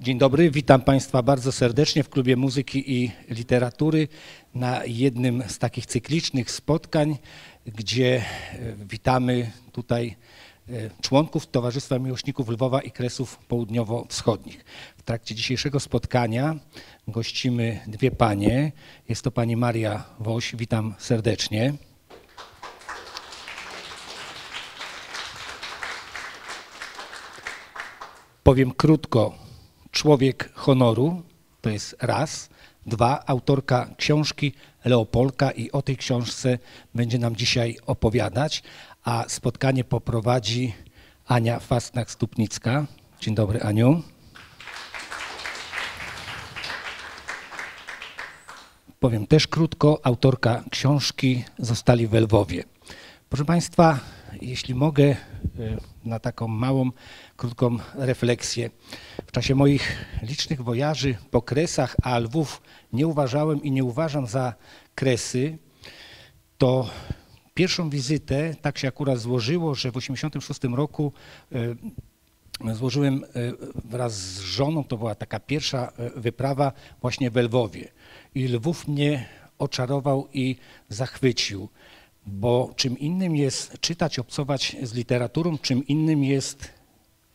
Dzień dobry, witam Państwa bardzo serdecznie w Klubie Muzyki i Literatury na jednym z takich cyklicznych spotkań, gdzie e, witamy tutaj e, członków Towarzystwa Miłośników Lwowa i Kresów Południowo-Wschodnich. W trakcie dzisiejszego spotkania gościmy dwie panie. Jest to pani Maria Woś, witam serdecznie. Powiem krótko, człowiek honoru, to jest raz. Dwa, autorka książki Leopolka i o tej książce będzie nam dzisiaj opowiadać, a spotkanie poprowadzi Ania Fastnak-Stupnicka. Dzień dobry Aniu. Powiem też krótko, autorka książki Zostali w Lwowie. Proszę Państwa, jeśli mogę, e, na taką małą, krótką refleksję. W czasie moich licznych wojaży po Kresach, a Lwów nie uważałem i nie uważam za Kresy, to pierwszą wizytę, tak się akurat złożyło, że w 1986 roku e, złożyłem e, wraz z żoną, to była taka pierwsza wyprawa właśnie w Lwowie. I Lwów mnie oczarował i zachwycił bo czym innym jest czytać, obcować z literaturą, czym innym jest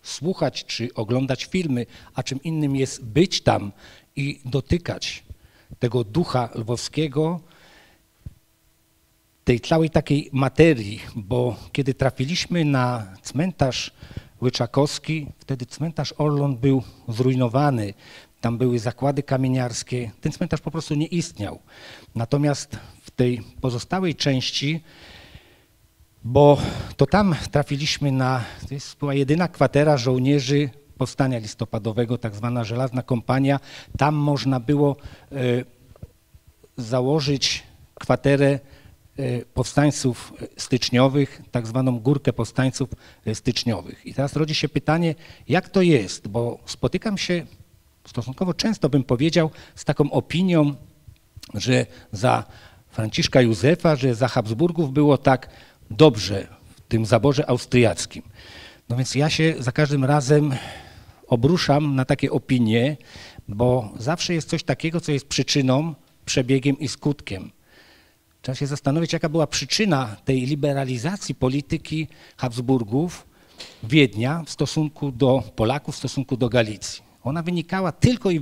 słuchać czy oglądać filmy, a czym innym jest być tam i dotykać tego ducha lwowskiego, tej całej takiej materii, bo kiedy trafiliśmy na cmentarz Łyczakowski, wtedy cmentarz Orlon był zrujnowany, tam były zakłady kamieniarskie, ten cmentarz po prostu nie istniał. Natomiast tej pozostałej części, bo to tam trafiliśmy na, to jest, była jedyna kwatera żołnierzy powstania listopadowego, tak zwana żelazna kompania. Tam można było e, założyć kwaterę e, powstańców styczniowych, tak zwaną górkę powstańców styczniowych. I teraz rodzi się pytanie, jak to jest, bo spotykam się stosunkowo często, bym powiedział, z taką opinią, że za Franciszka Józefa, że za Habsburgów było tak dobrze w tym zaborze austriackim. No więc ja się za każdym razem obruszam na takie opinie, bo zawsze jest coś takiego, co jest przyczyną, przebiegiem i skutkiem. Trzeba się zastanowić, jaka była przyczyna tej liberalizacji polityki Habsburgów Wiednia w stosunku do Polaków, w stosunku do Galicji. Ona wynikała tylko i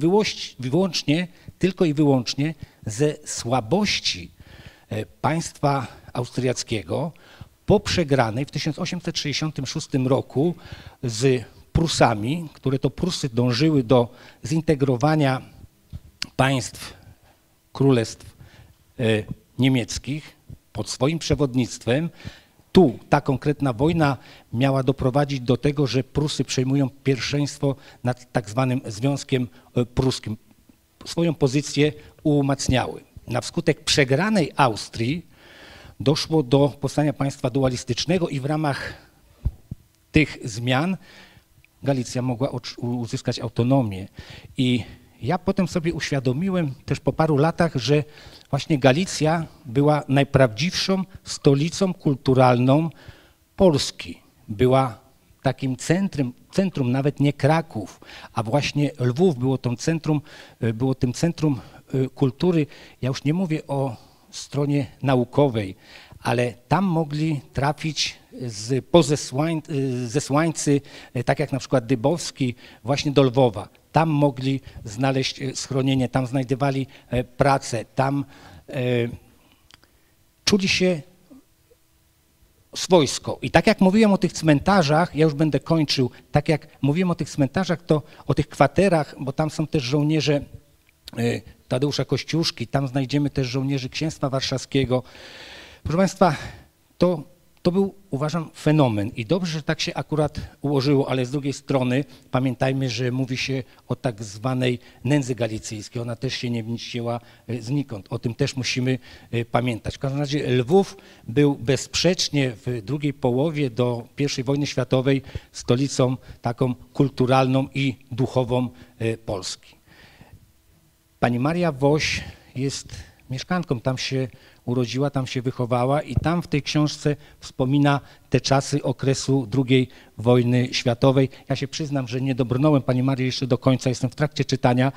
wyłącznie, tylko i wyłącznie ze słabości państwa austriackiego po przegranej w 1866 roku z Prusami, które to Prusy dążyły do zintegrowania państw, królestw e, niemieckich pod swoim przewodnictwem. Tu ta konkretna wojna miała doprowadzić do tego, że Prusy przejmują pierwszeństwo nad tak zwanym Związkiem e, Pruskim. Swoją pozycję umacniały na wskutek przegranej Austrii doszło do powstania państwa dualistycznego i w ramach tych zmian Galicja mogła uzyskać autonomię. I ja potem sobie uświadomiłem też po paru latach, że właśnie Galicja była najprawdziwszą stolicą kulturalną Polski. Była takim centrum, centrum nawet nie Kraków, a właśnie Lwów było, tą centrum, było tym centrum kultury, ja już nie mówię o stronie naukowej, ale tam mogli trafić z pozesłań, y, zesłańcy, y, tak jak na przykład Dybowski, właśnie do Lwowa. Tam mogli znaleźć schronienie, tam znajdowali pracę, tam czuli się swojsko. I tak jak mówiłem o tych cmentarzach, ja już będę kończył, tak jak mówiłem o tych cmentarzach, to o tych kwaterach, bo tam są też żołnierze Tadeusza Kościuszki, tam znajdziemy też żołnierzy Księstwa Warszawskiego. Proszę Państwa, to, to był, uważam, fenomen i dobrze, że tak się akurat ułożyło, ale z drugiej strony pamiętajmy, że mówi się o tak zwanej nędzy galicyjskiej. Ona też się nie wnieciła e, znikąd. O tym też musimy e, pamiętać. W każdym razie Lwów był bezsprzecznie w drugiej połowie do I wojny światowej stolicą taką kulturalną i duchową e, Polski. Pani Maria Woś jest mieszkanką, tam się urodziła, tam się wychowała i tam w tej książce wspomina te czasy okresu II wojny światowej. Ja się przyznam, że nie dobrnąłem Pani Marii jeszcze do końca, jestem w trakcie czytania,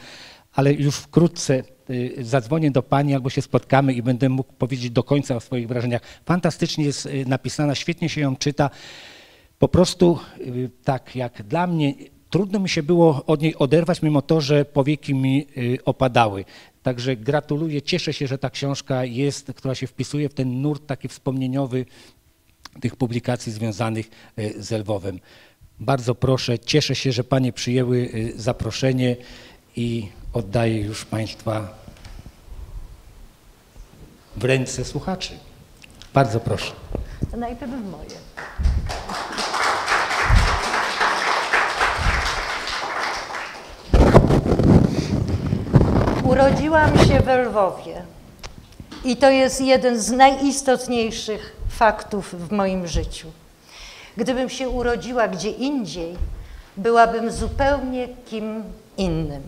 ale już wkrótce y, zadzwonię do Pani albo się spotkamy i będę mógł powiedzieć do końca o swoich wrażeniach. Fantastycznie jest y, napisana, świetnie się ją czyta. Po prostu y, tak jak dla mnie trudno mi się było od niej oderwać, mimo to, że powieki mi opadały. Także gratuluję, cieszę się, że ta książka jest, która się wpisuje w ten nurt taki wspomnieniowy tych publikacji związanych z Lwowem. Bardzo proszę, cieszę się, że Panie przyjęły zaproszenie i oddaję już Państwa w ręce słuchaczy. Bardzo proszę. To najpierw moje. Urodziłam się w Lwowie i to jest jeden z najistotniejszych faktów w moim życiu. Gdybym się urodziła gdzie indziej, byłabym zupełnie kim innym.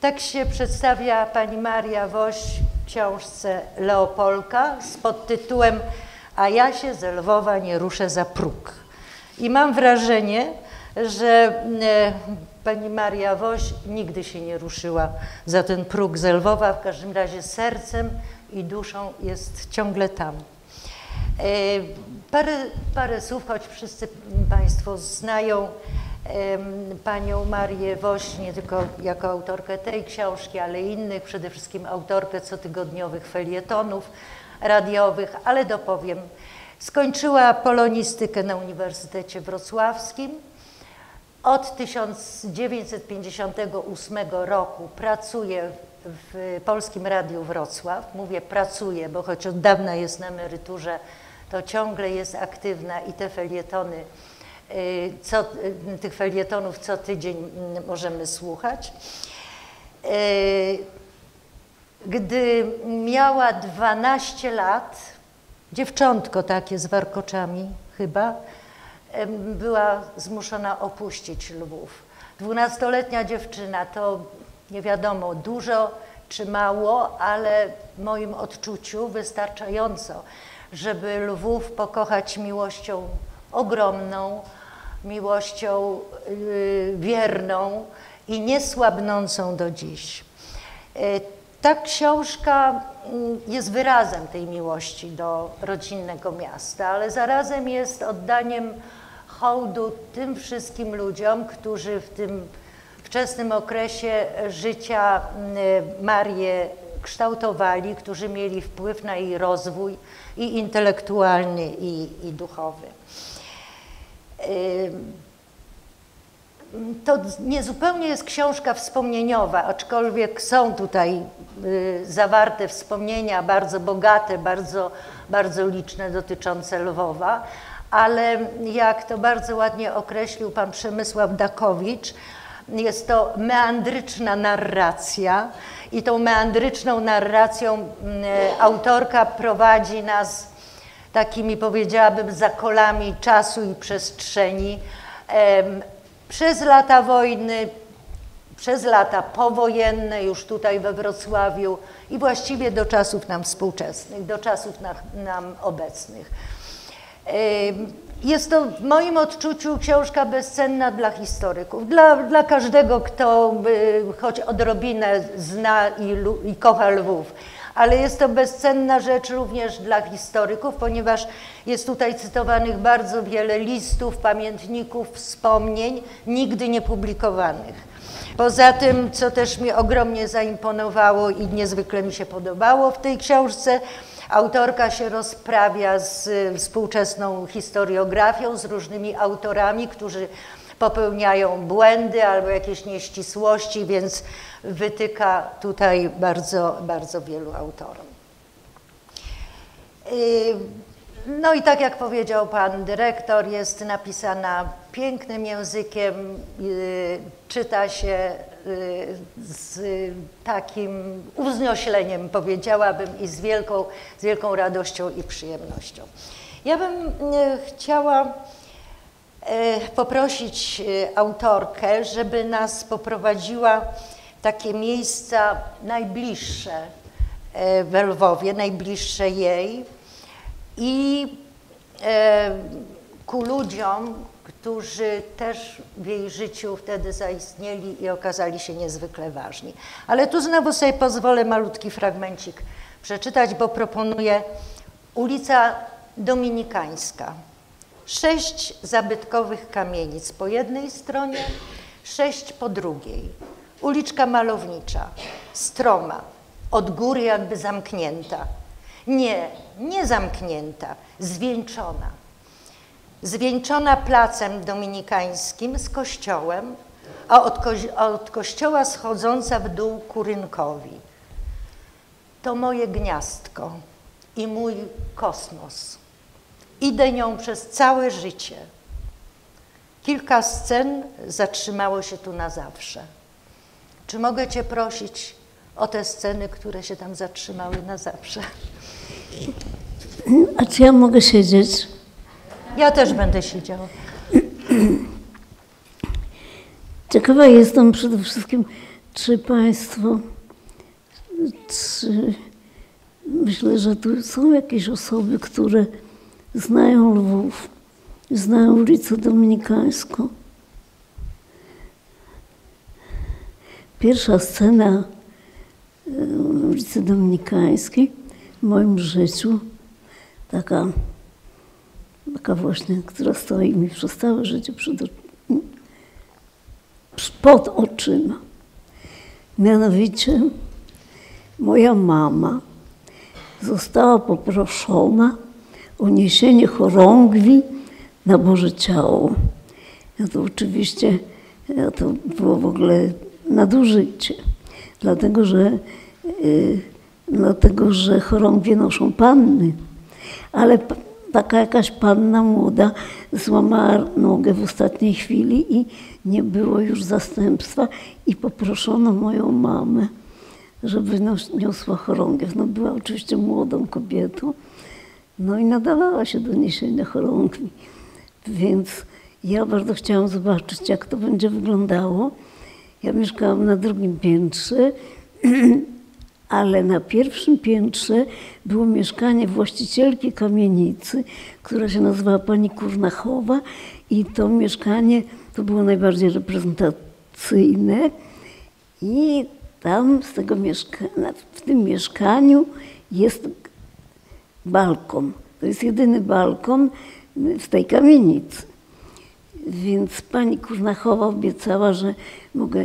Tak się przedstawia pani Maria Woś w książce Leopolka z podtytułem A ja się z Lwowa nie ruszę za próg. I mam wrażenie, że e, pani Maria Woś nigdy się nie ruszyła za ten próg z Lwowa, w każdym razie sercem i duszą jest ciągle tam. E, parę, parę słów, choć wszyscy Państwo znają panią Marię Woś, nie tylko jako autorkę tej książki, ale innych, przede wszystkim autorkę cotygodniowych felietonów radiowych, ale dopowiem. Skończyła polonistykę na Uniwersytecie Wrocławskim. Od 1958 roku pracuje w Polskim Radiu Wrocław. Mówię pracuje, bo choć od dawna jest na emeryturze, to ciągle jest aktywna i te felietony Y, co, y, tych felietonów co tydzień mm, możemy słuchać. Y, gdy miała 12 lat, dziewczątko takie z warkoczami chyba, była zmuszona opuścić Lwów. Dwunastoletnia dziewczyna to nie wiadomo dużo czy mało, ale w moim odczuciu wystarczająco, żeby Lwów pokochać miłością ogromną, miłością y, wierną i niesłabnącą do dziś. Y, ta książka mm, jest wyrazem tej miłości do rodzinnego miasta, ale zarazem jest oddaniem hołdu tym wszystkim ludziom, którzy w tym wczesnym okresie życia y, Marię kształtowali, którzy mieli wpływ na jej rozwój i intelektualny, i, i duchowy. To niezupełnie jest książka wspomnieniowa, aczkolwiek są tutaj y, zawarte wspomnienia bardzo bogate, bardzo, bardzo liczne dotyczące Lwowa, ale jak to bardzo ładnie określił pan Przemysław Dakowicz, jest to meandryczna narracja i tą meandryczną narracją autorka prowadzi nas takimi powiedziałabym zakolami czasu i przestrzeni przez lata wojny, przez lata powojenne już tutaj we Wrocławiu i właściwie do czasów nam współczesnych, do czasów nam, nam obecnych. Jest to w moim odczuciu książka bezcenna dla historyków, dla, dla każdego, kto choć odrobinę zna i, i kocha Lwów ale jest to bezcenna rzecz również dla historyków, ponieważ jest tutaj cytowanych bardzo wiele listów, pamiętników, wspomnień, nigdy nie publikowanych. Poza tym, co też mi ogromnie zaimponowało i niezwykle mi się podobało w tej książce, autorka się rozprawia z współczesną historiografią, z różnymi autorami, którzy popełniają błędy albo jakieś nieścisłości, więc wytyka tutaj bardzo, bardzo wielu autorom. Y, no i tak jak powiedział pan dyrektor, jest napisana pięknym językiem, y, czyta się y, z takim uzniośleniem, powiedziałabym, i z wielką, z wielką radością i przyjemnością. Ja bym chciała poprosić autorkę, żeby nas poprowadziła takie miejsca najbliższe e, w Lwowie, najbliższe jej i ku ludziom, którzy też w jej życiu wtedy zaistnieli i okazali się niezwykle ważni. Ale tu znowu sobie pozwolę malutki fragmencik przeczytać, bo proponuję ulica Dominikańska. Sześć zabytkowych kamienic po jednej stronie, sześć po drugiej. Uliczka malownicza, stroma, od góry jakby zamknięta. Nie, nie zamknięta, zwieńczona. Zwieńczona placem dominikańskim z kościołem, a od, ko od kościoła schodząca w dół ku rynkowi. To moje gniazdko i mój kosmos. Idę nią przez całe życie. Kilka scen zatrzymało się tu na zawsze. Czy mogę Cię prosić o te sceny, które się tam zatrzymały na zawsze? A czy ja mogę siedzieć? Ja też będę siedziała. Ciekawa jestem przede wszystkim, czy Państwo, czy myślę, że tu są jakieś osoby, które znają Lwów, znają ulicę Dominikańską. Pierwsza scena e, ulicy Dominikańskiej w moim życiu, taka, taka właśnie, która stoi mi przez całe życie przed, pod oczyma. Mianowicie moja mama została poproszona o niesienie chorągwi na Boże Ciało. Ja to oczywiście, ja to było w ogóle nadużycie, dlatego że, yy, dlatego, że chorągwie noszą panny, ale taka jakaś panna młoda złamała nogę w ostatniej chwili i nie było już zastępstwa i poproszono moją mamę, żeby niosła chorągiew. No była oczywiście młodą kobietą, no i nadawała się do niesienia chorągwi. Więc ja bardzo chciałam zobaczyć, jak to będzie wyglądało. Ja mieszkałam na drugim piętrze, ale na pierwszym piętrze było mieszkanie właścicielki kamienicy, która się nazywała pani Kurnachowa i to mieszkanie to było najbardziej reprezentacyjne i tam z tego mieszkania, w tym mieszkaniu jest balkon. To jest jedyny balkon w tej kamienicy. Więc pani Kurnachowa obiecała, że mogę,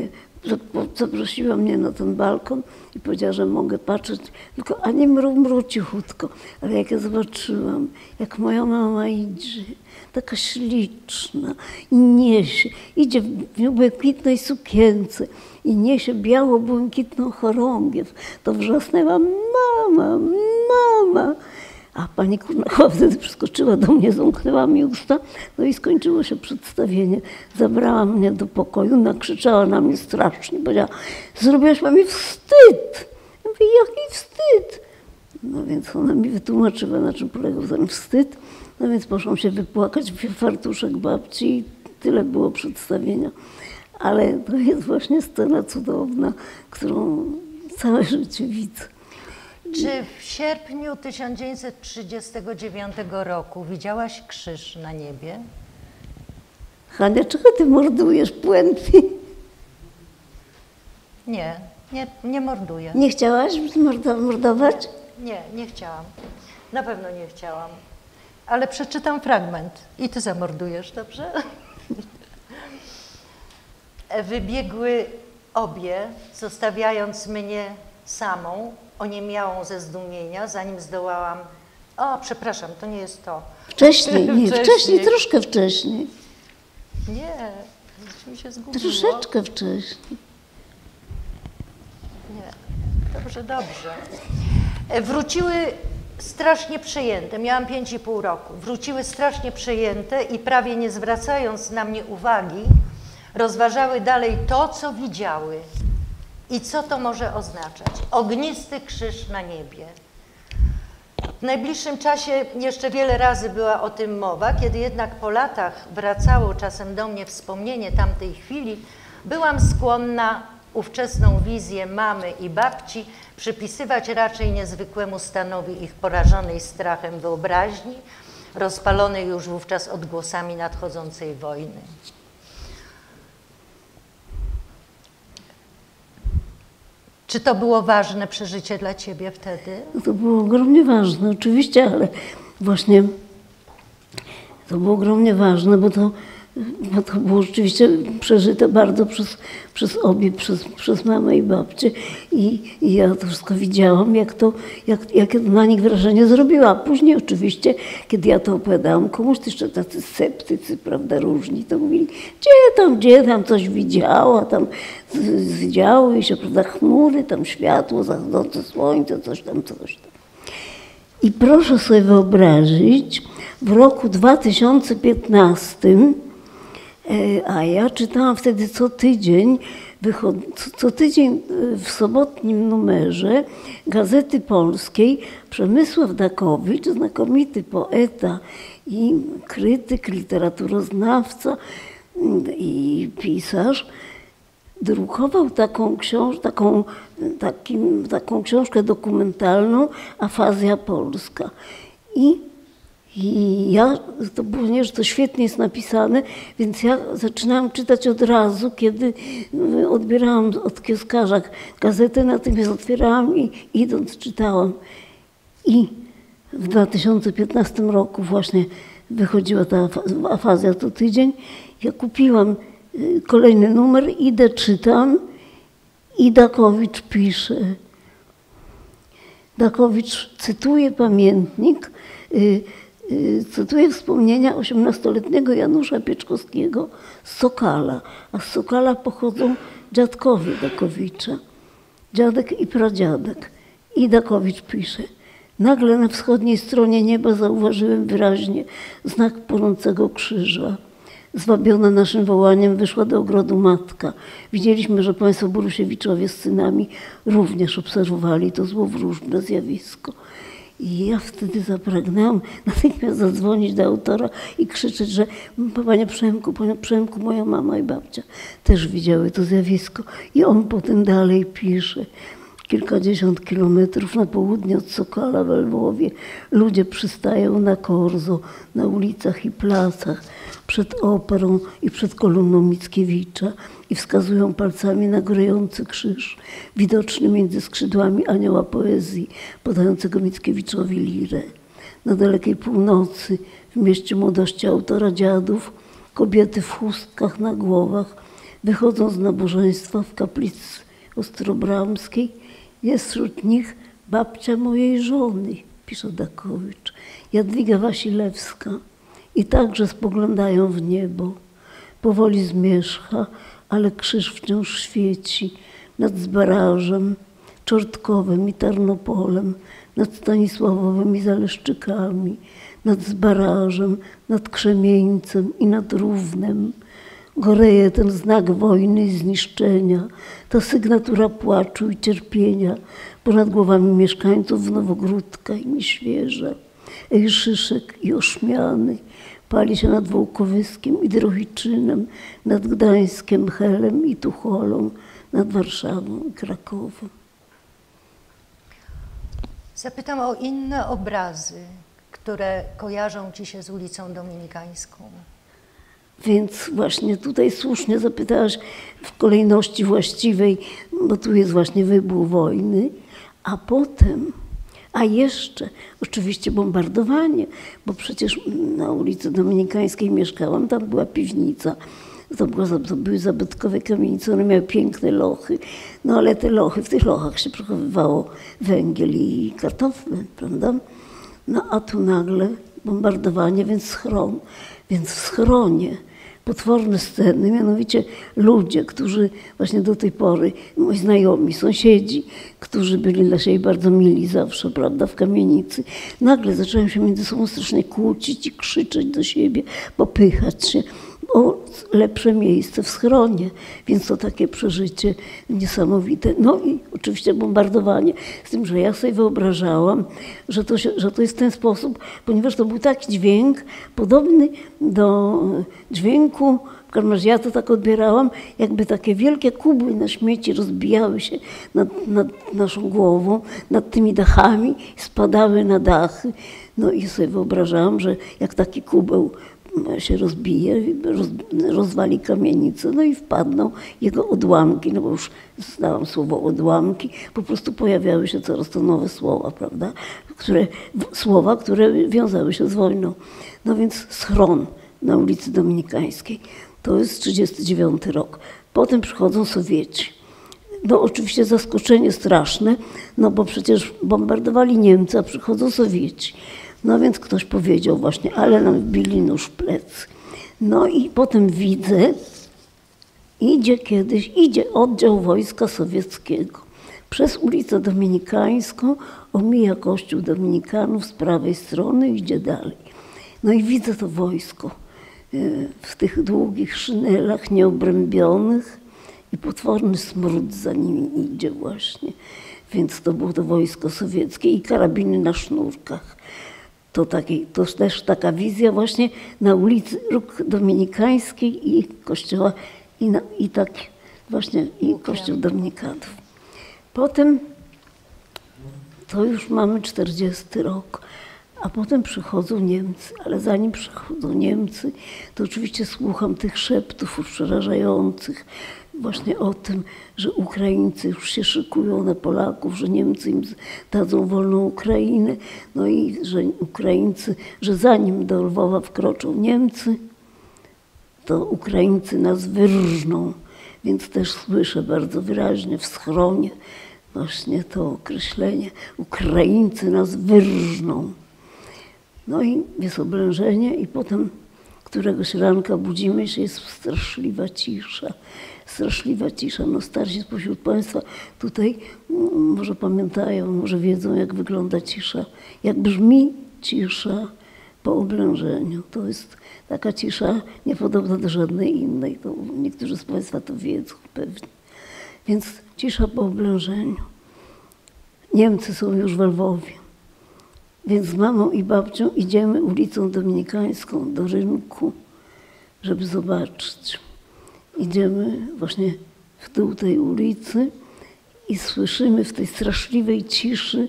zaprosiła mnie na ten balkon i powiedziała, że mogę patrzeć, tylko ani mru, mru cichutko. Ale jak ja zobaczyłam, jak moja mama idzie, taka śliczna i niesie, idzie w błękitnej sukience i niesie biało-błękitną chorągiew, to wrzasnęłam, mama, mama. A pani Kurnachowa wtedy przyskoczyła do mnie, zamknęła mi usta, no i skończyło się przedstawienie. Zabrała mnie do pokoju, nakrzyczała na mnie strasznie, powiedziała, zrobiłaś mi wstyd. Ja mówię, jaki wstyd? No więc ona mi wytłumaczyła, na czym polegał ten wstyd. No więc poszłam się wypłakać w fartuszek babci i tyle było przedstawienia. Ale to jest właśnie scena cudowna, którą całe życie widzę. Czy w sierpniu 1939 roku widziałaś krzyż na niebie? Hania, czego ty mordujesz puenty? Nie, nie, nie morduję. Nie chciałaś mordować? Nie, nie chciałam. Na pewno nie chciałam. Ale przeczytam fragment i ty zamordujesz, dobrze? Wybiegły obie, zostawiając mnie samą, oniemiałą ze zdumienia, zanim zdołałam. O, przepraszam, to nie jest to. Wcześniej, nie, wcześniej, wcześniej troszkę wcześniej. Nie, mi się zgubiło. Troszeczkę wcześniej. Nie, dobrze, dobrze. E, wróciły strasznie przejęte, miałam pięć i pół roku. Wróciły strasznie przejęte i prawie nie zwracając na mnie uwagi, rozważały dalej to, co widziały. I co to może oznaczać? Ognisty krzyż na niebie. W najbliższym czasie jeszcze wiele razy była o tym mowa, kiedy jednak po latach wracało czasem do mnie wspomnienie tamtej chwili, byłam skłonna ówczesną wizję mamy i babci przypisywać raczej niezwykłemu stanowi ich porażonej strachem wyobraźni, rozpalonej już wówczas odgłosami nadchodzącej wojny. Czy to było ważne przeżycie dla Ciebie wtedy? No to było ogromnie ważne, oczywiście, ale właśnie to było ogromnie ważne, bo to, bo to było rzeczywiście przeżyte bardzo przez, przez obie, przez, przez mamę i babcię. I, I ja to wszystko widziałam, jak to, jak, jakie to na nich wrażenie zrobiło. A później oczywiście, kiedy ja to opowiadałam komuś, to jeszcze tacy sceptycy, prawda, różni, to mówili, gdzie tam, gdzie tam coś widziała, tam widziały się, prawda, chmury, tam światło, zachodzące słońce, coś tam, coś tam. I proszę sobie wyobrazić, w roku 2015, e, a ja czytałam wtedy co tydzień, co tydzień e, w sobotnim numerze Gazety Polskiej Przemysław Dakowicz, znakomity poeta i krytyk, literaturoznawca mm, i pisarz, drukował taką, książ taką, takim, taką książkę dokumentalną Afazja Polska. I, I ja, to ponieważ to świetnie jest napisane, więc ja zaczynałam czytać od razu, kiedy no, odbierałam od kioskarza gazetę, natomiast otwierałam i idąc czytałam. I w 2015 roku właśnie wychodziła ta afazja to tydzień. Ja kupiłam Y, kolejny numer, idę, czytam i Dakowicz pisze. Dakowicz cytuje pamiętnik, y, cytuje wspomnienia 18-letniego Janusza Pieczkowskiego z Sokala, a z Sokala pochodzą dziadkowie Dakowicza, dziadek i pradziadek. I Dakowicz pisze. Nagle na wschodniej stronie nieba zauważyłem wyraźnie znak płonącego krzyża. Zwabiona naszym wołaniem wyszła do ogrodu matka. Widzieliśmy, że państwo Borusiewiczowie z synami również obserwowali to złowróżne zjawisko. I ja wtedy zapragnęłam natychmiast zadzwonić do autora i krzyczeć, że panie Przemku, panie Przemku, moja mama i babcia też widziały to zjawisko. I on potem dalej pisze. Kilkadziesiąt kilometrów na południe od Sokala w Lwowie. Ludzie przystają na Korzo, na ulicach i placach przed operą i przed kolumną Mickiewicza i wskazują palcami na grojący krzyż, widoczny między skrzydłami anioła poezji, podającego Mickiewiczowi lirę. Na dalekiej północy, w mieście młodości autora dziadów, kobiety w chustkach na głowach wychodzą z nabożeństwa w kaplicy ostrobramskiej. Jest wśród nich babcia mojej żony, pisze Dakowicz, Jadwiga Wasilewska i także spoglądają w niebo. Powoli zmierzcha, ale krzyż wciąż świeci nad Zbarażem, Czortkowem i Tarnopolem, nad Stanisławowym i Zaleszczykami, nad Zbarażem, nad Krzemieńcem i nad Równem. Goreje ten znak wojny i zniszczenia, ta sygnatura płaczu i cierpienia ponad głowami mieszkańców Nowogródka i Nieświeża. Ej, Szyszek i Oszmiany, pali się nad Wołkowyskiem i Drohiczynem, nad Gdańskiem, Helem i Tucholą, nad Warszawą i Krakowem. Zapytam o inne obrazy, które kojarzą Ci się z ulicą Dominikańską. Więc właśnie tutaj słusznie zapytałaś w kolejności właściwej, bo tu jest właśnie wybuch wojny, a potem a jeszcze oczywiście bombardowanie, bo przecież na ulicy Dominikańskiej mieszkałam, tam była piwnica. To, było, to były zabytkowe kamienice, one miały piękne lochy, no ale te lochy, w tych lochach się przechowywało węgiel i kartofle, prawda? No a tu nagle bombardowanie, więc schron. Więc w schronie potworne sceny, mianowicie ludzie, którzy właśnie do tej pory, moi znajomi, sąsiedzi, którzy byli dla siebie bardzo mili zawsze, prawda, w kamienicy, nagle zaczęły się między sobą strasznie kłócić i krzyczeć do siebie, popychać się. O lepsze miejsce w schronie, więc to takie przeżycie niesamowite. No i oczywiście bombardowanie, z tym, że ja sobie wyobrażałam, że to, się, że to jest ten sposób, ponieważ to był taki dźwięk podobny do dźwięku w każdym razie ja to tak odbierałam, jakby takie wielkie kubły na śmieci rozbijały się nad, nad naszą głową, nad tymi dachami, spadały na dachy. No i sobie wyobrażałam, że jak taki kubeł się rozbije, roz, rozwali kamienicę, no i wpadną jego odłamki, no bo już znałam słowo odłamki, po prostu pojawiały się coraz to nowe słowa, prawda, które, słowa, które wiązały się z wojną. No więc schron na ulicy Dominikańskiej. To jest 1939 rok. Potem przychodzą Sowieci. No oczywiście zaskoczenie straszne, no bo przecież bombardowali Niemcy, a przychodzą Sowieci. No więc ktoś powiedział właśnie, ale nam wbili nóż w plecy. No i potem widzę, idzie kiedyś, idzie oddział wojska sowieckiego. Przez ulicę Dominikańską omija kościół Dominikanów z prawej strony, idzie dalej. No i widzę to wojsko w tych długich szynelach nieobrębionych i potworny smród za nimi idzie właśnie. Więc to było to wojsko sowieckie i karabiny na sznurkach. To, taki, to też taka wizja właśnie na ulicy Róg Dominikańskiej i kościoła i, na, i tak właśnie i kościół Dominikanów. Potem to już mamy 40 rok. A potem przychodzą Niemcy, ale zanim przychodzą Niemcy, to oczywiście słucham tych szeptów przerażających właśnie o tym, że Ukraińcy już się szykują na Polaków, że Niemcy im dadzą wolną Ukrainę, no i że Ukraińcy, że zanim do Lwowa wkroczą Niemcy, to Ukraińcy nas wyrżną. Więc też słyszę bardzo wyraźnie w schronie właśnie to określenie. Ukraińcy nas wyrżną. No i jest oblężenie i potem któregoś ranka budzimy się, jest straszliwa cisza. Straszliwa cisza. No starsi spośród Państwa tutaj mm, może pamiętają, może wiedzą, jak wygląda cisza, jak brzmi cisza po oblężeniu. To jest taka cisza niepodobna do żadnej innej. To niektórzy z Państwa to wiedzą pewnie. Więc cisza po oblężeniu. Niemcy są już w Lwowie. Więc z mamą i babcią idziemy ulicą Dominikańską do rynku, żeby zobaczyć. Idziemy właśnie w dół tej ulicy i słyszymy w tej straszliwej ciszy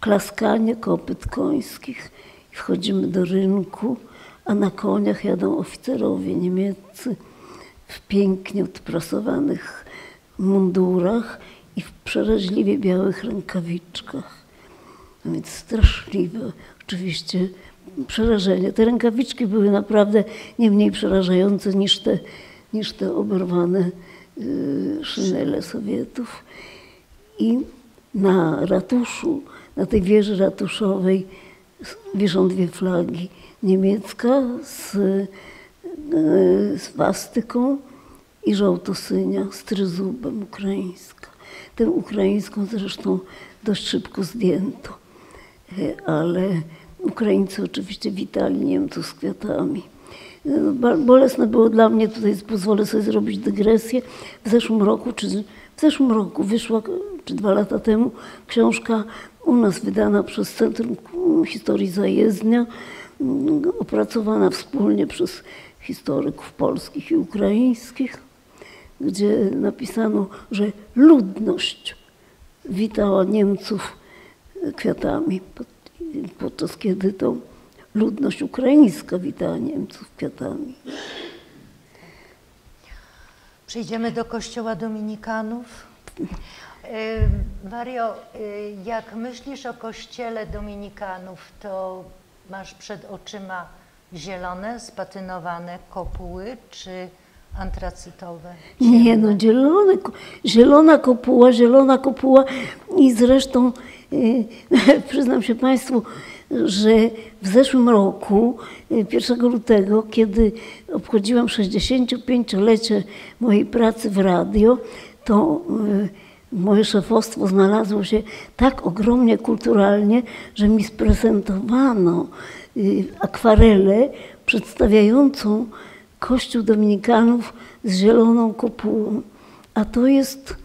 klaskanie kopyt końskich. Wchodzimy do rynku, a na koniach jadą oficerowie niemieccy w pięknie odprasowanych mundurach i w przeraźliwie białych rękawiczkach. No więc straszliwe oczywiście przerażenie. Te rękawiczki były naprawdę nie mniej przerażające niż te, niż te oberwane y, szynele Sowietów. I na ratuszu, na tej wieży ratuszowej wiszą dwie flagi. Niemiecka z, y, z wastyką i żołtosynia z tryzubem ukraińska. Tę ukraińską zresztą dość szybko zdjęto ale Ukraińcy oczywiście witali Niemców z kwiatami. Bolesne było dla mnie, tutaj pozwolę sobie zrobić dygresję, w zeszłym roku, czy w zeszłym roku wyszła, czy dwa lata temu, książka u nas wydana przez Centrum Historii Zajezdnia, opracowana wspólnie przez historyków polskich i ukraińskich, gdzie napisano, że ludność witała Niemców kwiatami, podczas kiedy to ludność ukraińska witała Niemców kwiatami. Przejdziemy do kościoła dominikanów. Mario, jak myślisz o kościele dominikanów, to masz przed oczyma zielone, spatynowane kopuły, czy antracytowe? Nie, no zielone, zielona kopuła, zielona kopuła i zresztą Przyznam się Państwu, że w zeszłym roku, 1 lutego, kiedy obchodziłam 65-lecie mojej pracy w radio, to e, moje szefostwo znalazło się tak ogromnie kulturalnie, że mi sprezentowano e, akwarelę przedstawiającą kościół dominikanów z zieloną kopułą, a to jest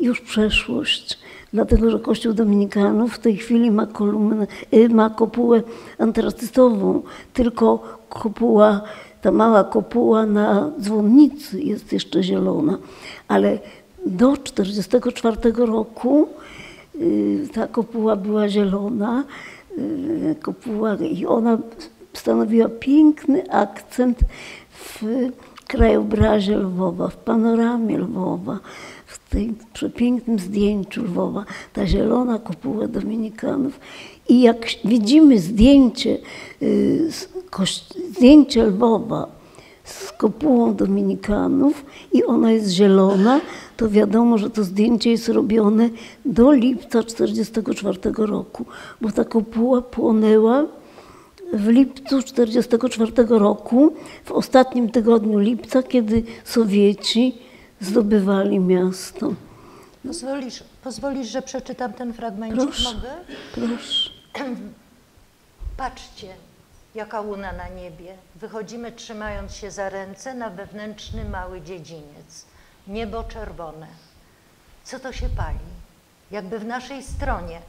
już przeszłość, dlatego że kościół dominikanów w tej chwili ma, kolumnę, y, ma kopułę antracytową, tylko kopuła, ta mała kopuła na dzwonnicy jest jeszcze zielona, ale do 1944 roku y, ta kopuła była zielona, y, kopuła i ona stanowiła piękny akcent w krajobrazie Lwowa, w panoramie Lwowa, tym przepięknym zdjęciu Lwowa, ta zielona kopuła Dominikanów. I jak widzimy zdjęcie, y, zdjęcie Lwowa z kopułą Dominikanów i ona jest zielona, to wiadomo, że to zdjęcie jest robione do lipca 1944 roku, bo ta kopuła płonęła w lipcu 1944 roku, w ostatnim tygodniu lipca, kiedy Sowieci zdobywali miasto. Pozwolisz, pozwolisz że przeczytam ten fragment? Proszę, Mogę? proszę. Patrzcie, jaka łuna na niebie. Wychodzimy trzymając się za ręce na wewnętrzny mały dziedziniec. Niebo czerwone. Co to się pali? Jakby w naszej stronie.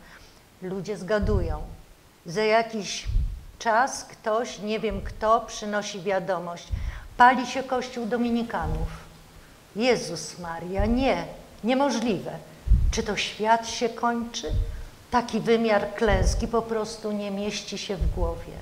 Ludzie zgadują. Za jakiś czas ktoś, nie wiem kto, przynosi wiadomość. Pali się kościół dominikanów. Jezus Maria, nie, niemożliwe. Czy to świat się kończy? Taki wymiar klęski po prostu nie mieści się w głowie.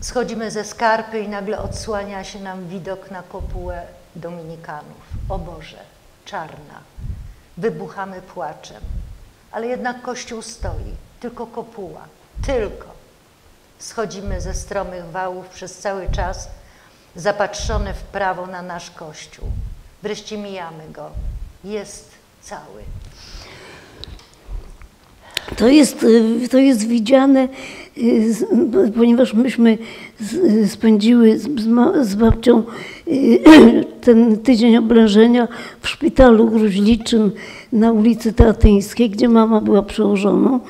Schodzimy ze skarpy i nagle odsłania się nam widok na kopułę dominikanów. O Boże, czarna. Wybuchamy płaczem. Ale jednak kościół stoi, tylko kopuła, tylko. Schodzimy ze stromych wałów przez cały czas, zapatrzone w prawo na nasz kościół. Wreszcie mijamy go. Jest cały. To jest, y, to jest widziane, y, ponieważ myśmy spędziły z babcią y, ten tydzień oblężenia w szpitalu gruźliczym na ulicy Teatyńskiej, gdzie mama była przełożoną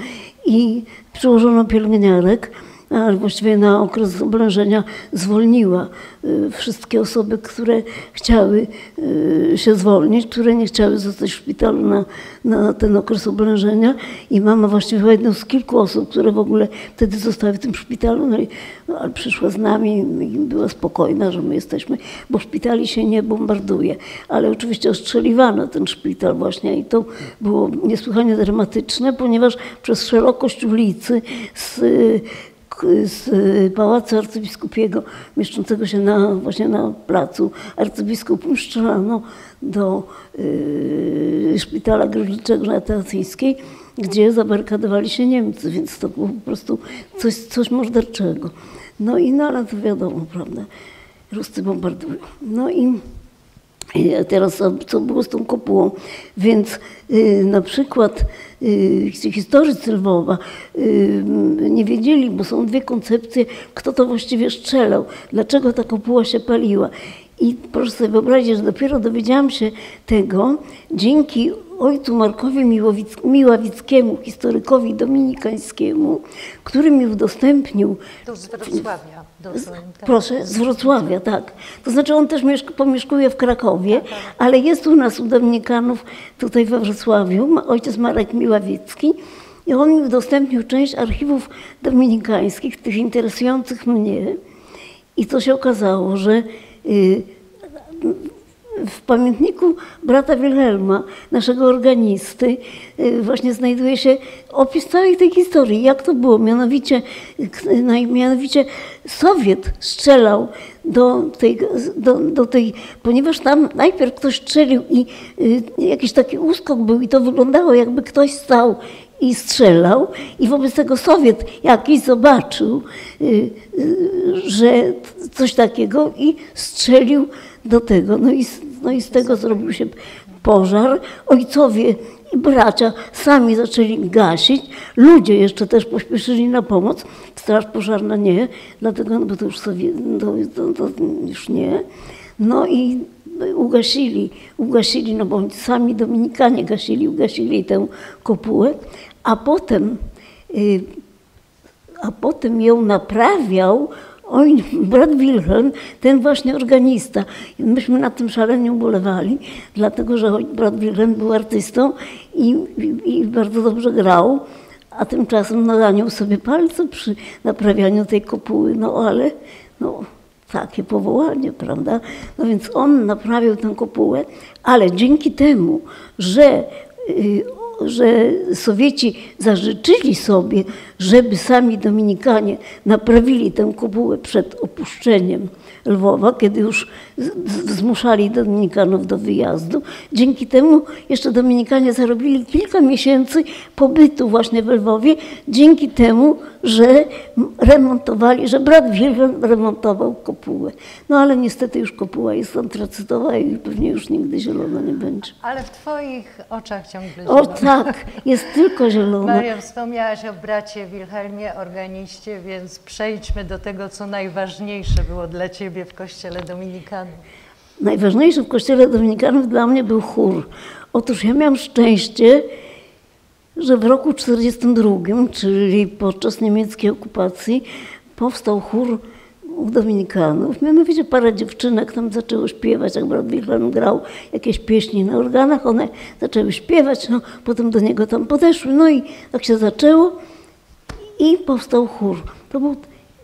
i przełożono pielęgniarek ale właściwie na okres oblężenia zwolniła y, wszystkie osoby, które chciały y, się zwolnić, które nie chciały zostać w szpitalu na, na ten okres oblężenia. I mama właściwie była jedną z kilku osób, które w ogóle wtedy zostały w tym szpitalu. No i no, ale przyszła z nami i była spokojna, że my jesteśmy, bo szpitali się nie bombarduje. Ale oczywiście ostrzeliwano ten szpital właśnie i to było niesłychanie dramatyczne, ponieważ przez szerokość ulicy z z Pałacu Arcybiskupiego, mieszczącego się na, właśnie na placu arcybiskupim, strzelano do y, szpitala gruźliczego na Teatyńskiej, gdzie zabarykadowali się Niemcy, więc to było po prostu coś, coś morderczego. No i no, ale to wiadomo, prawda, Ruscy bombardują. No i Teraz co było z tą kopułą. Więc y, na przykład y, historycy Lwowa y, nie wiedzieli, bo są dwie koncepcje, kto to właściwie strzelał, dlaczego ta kopuła się paliła. I proszę sobie wyobrazić, że dopiero dowiedziałam się tego dzięki ojcu Markowi Miławickiemu, historykowi dominikańskiemu, który mi udostępnił... To z Wrocławia. Proszę, z Wrocławia, tak. To znaczy on też pomieszkuje w Krakowie, tak, tak. ale jest u nas u Dominikanów tutaj we Wrocławiu, ojciec Marek Miławicki i on mi udostępnił część archiwów dominikańskich, tych interesujących mnie. I to się okazało, że y, w pamiętniku brata Wilhelma, naszego organisty, y, właśnie znajduje się opis całej tej historii, jak to było. Mianowicie, mianowicie Sowiet strzelał do tej, do, do tej, ponieważ tam najpierw ktoś strzelił i y, jakiś taki uskok był i to wyglądało jakby ktoś stał i strzelał i wobec tego Sowiet jakiś zobaczył, y, że coś takiego i strzelił do tego. No i, no i z tego zrobił się pożar. Ojcowie i bracia sami zaczęli gasić. Ludzie jeszcze też pośpieszyli na pomoc. Straż pożarna nie, dlatego, no bo to już, sobie, to, to, to już nie. No i ugasili, ugasili, no bo sami Dominikanie gasili, ugasili tę kopułę, a potem y, a potem ją naprawiał oj, brat Wilhelm, ten właśnie organista. Myśmy na tym szalenie ubolewali, dlatego że brat Wilhelm był artystą i, i, i bardzo dobrze grał, a tymczasem nadaniał sobie palce przy naprawianiu tej kopuły. No ale no, takie powołanie, prawda? No więc on naprawił tę kopułę, ale dzięki temu, że y, że Sowieci zażyczyli sobie, żeby sami Dominikanie naprawili tę kopułę przed opuszczeniem Lwowa, kiedy już zmuszali Dominikanów do wyjazdu. Dzięki temu jeszcze Dominikanie zarobili kilka miesięcy pobytu właśnie w Lwowie, dzięki temu, że remontowali, że brat Wilhelm remontował kopułę. No ale niestety już kopuła jest antracytowa i pewnie już nigdy zielona nie będzie. Ale w Twoich oczach ciągle zielona. O tak, jest tylko zielona. Maria, wspomniałaś o bracie Wilhelmie, organiście, więc przejdźmy do tego, co najważniejsze było dla Ciebie w Kościele Dominikanów. Najważniejszy w Kościele Dominikanów dla mnie był chór. Otóż ja miałam szczęście, że w roku 1942, czyli podczas niemieckiej okupacji, powstał chór u Dominikanów. Mianowicie parę dziewczynek tam zaczęło śpiewać, jak brat Wilhelm grał jakieś pieśni na organach, one zaczęły śpiewać, no, potem do niego tam podeszły, no i tak się zaczęło i powstał chór. To był,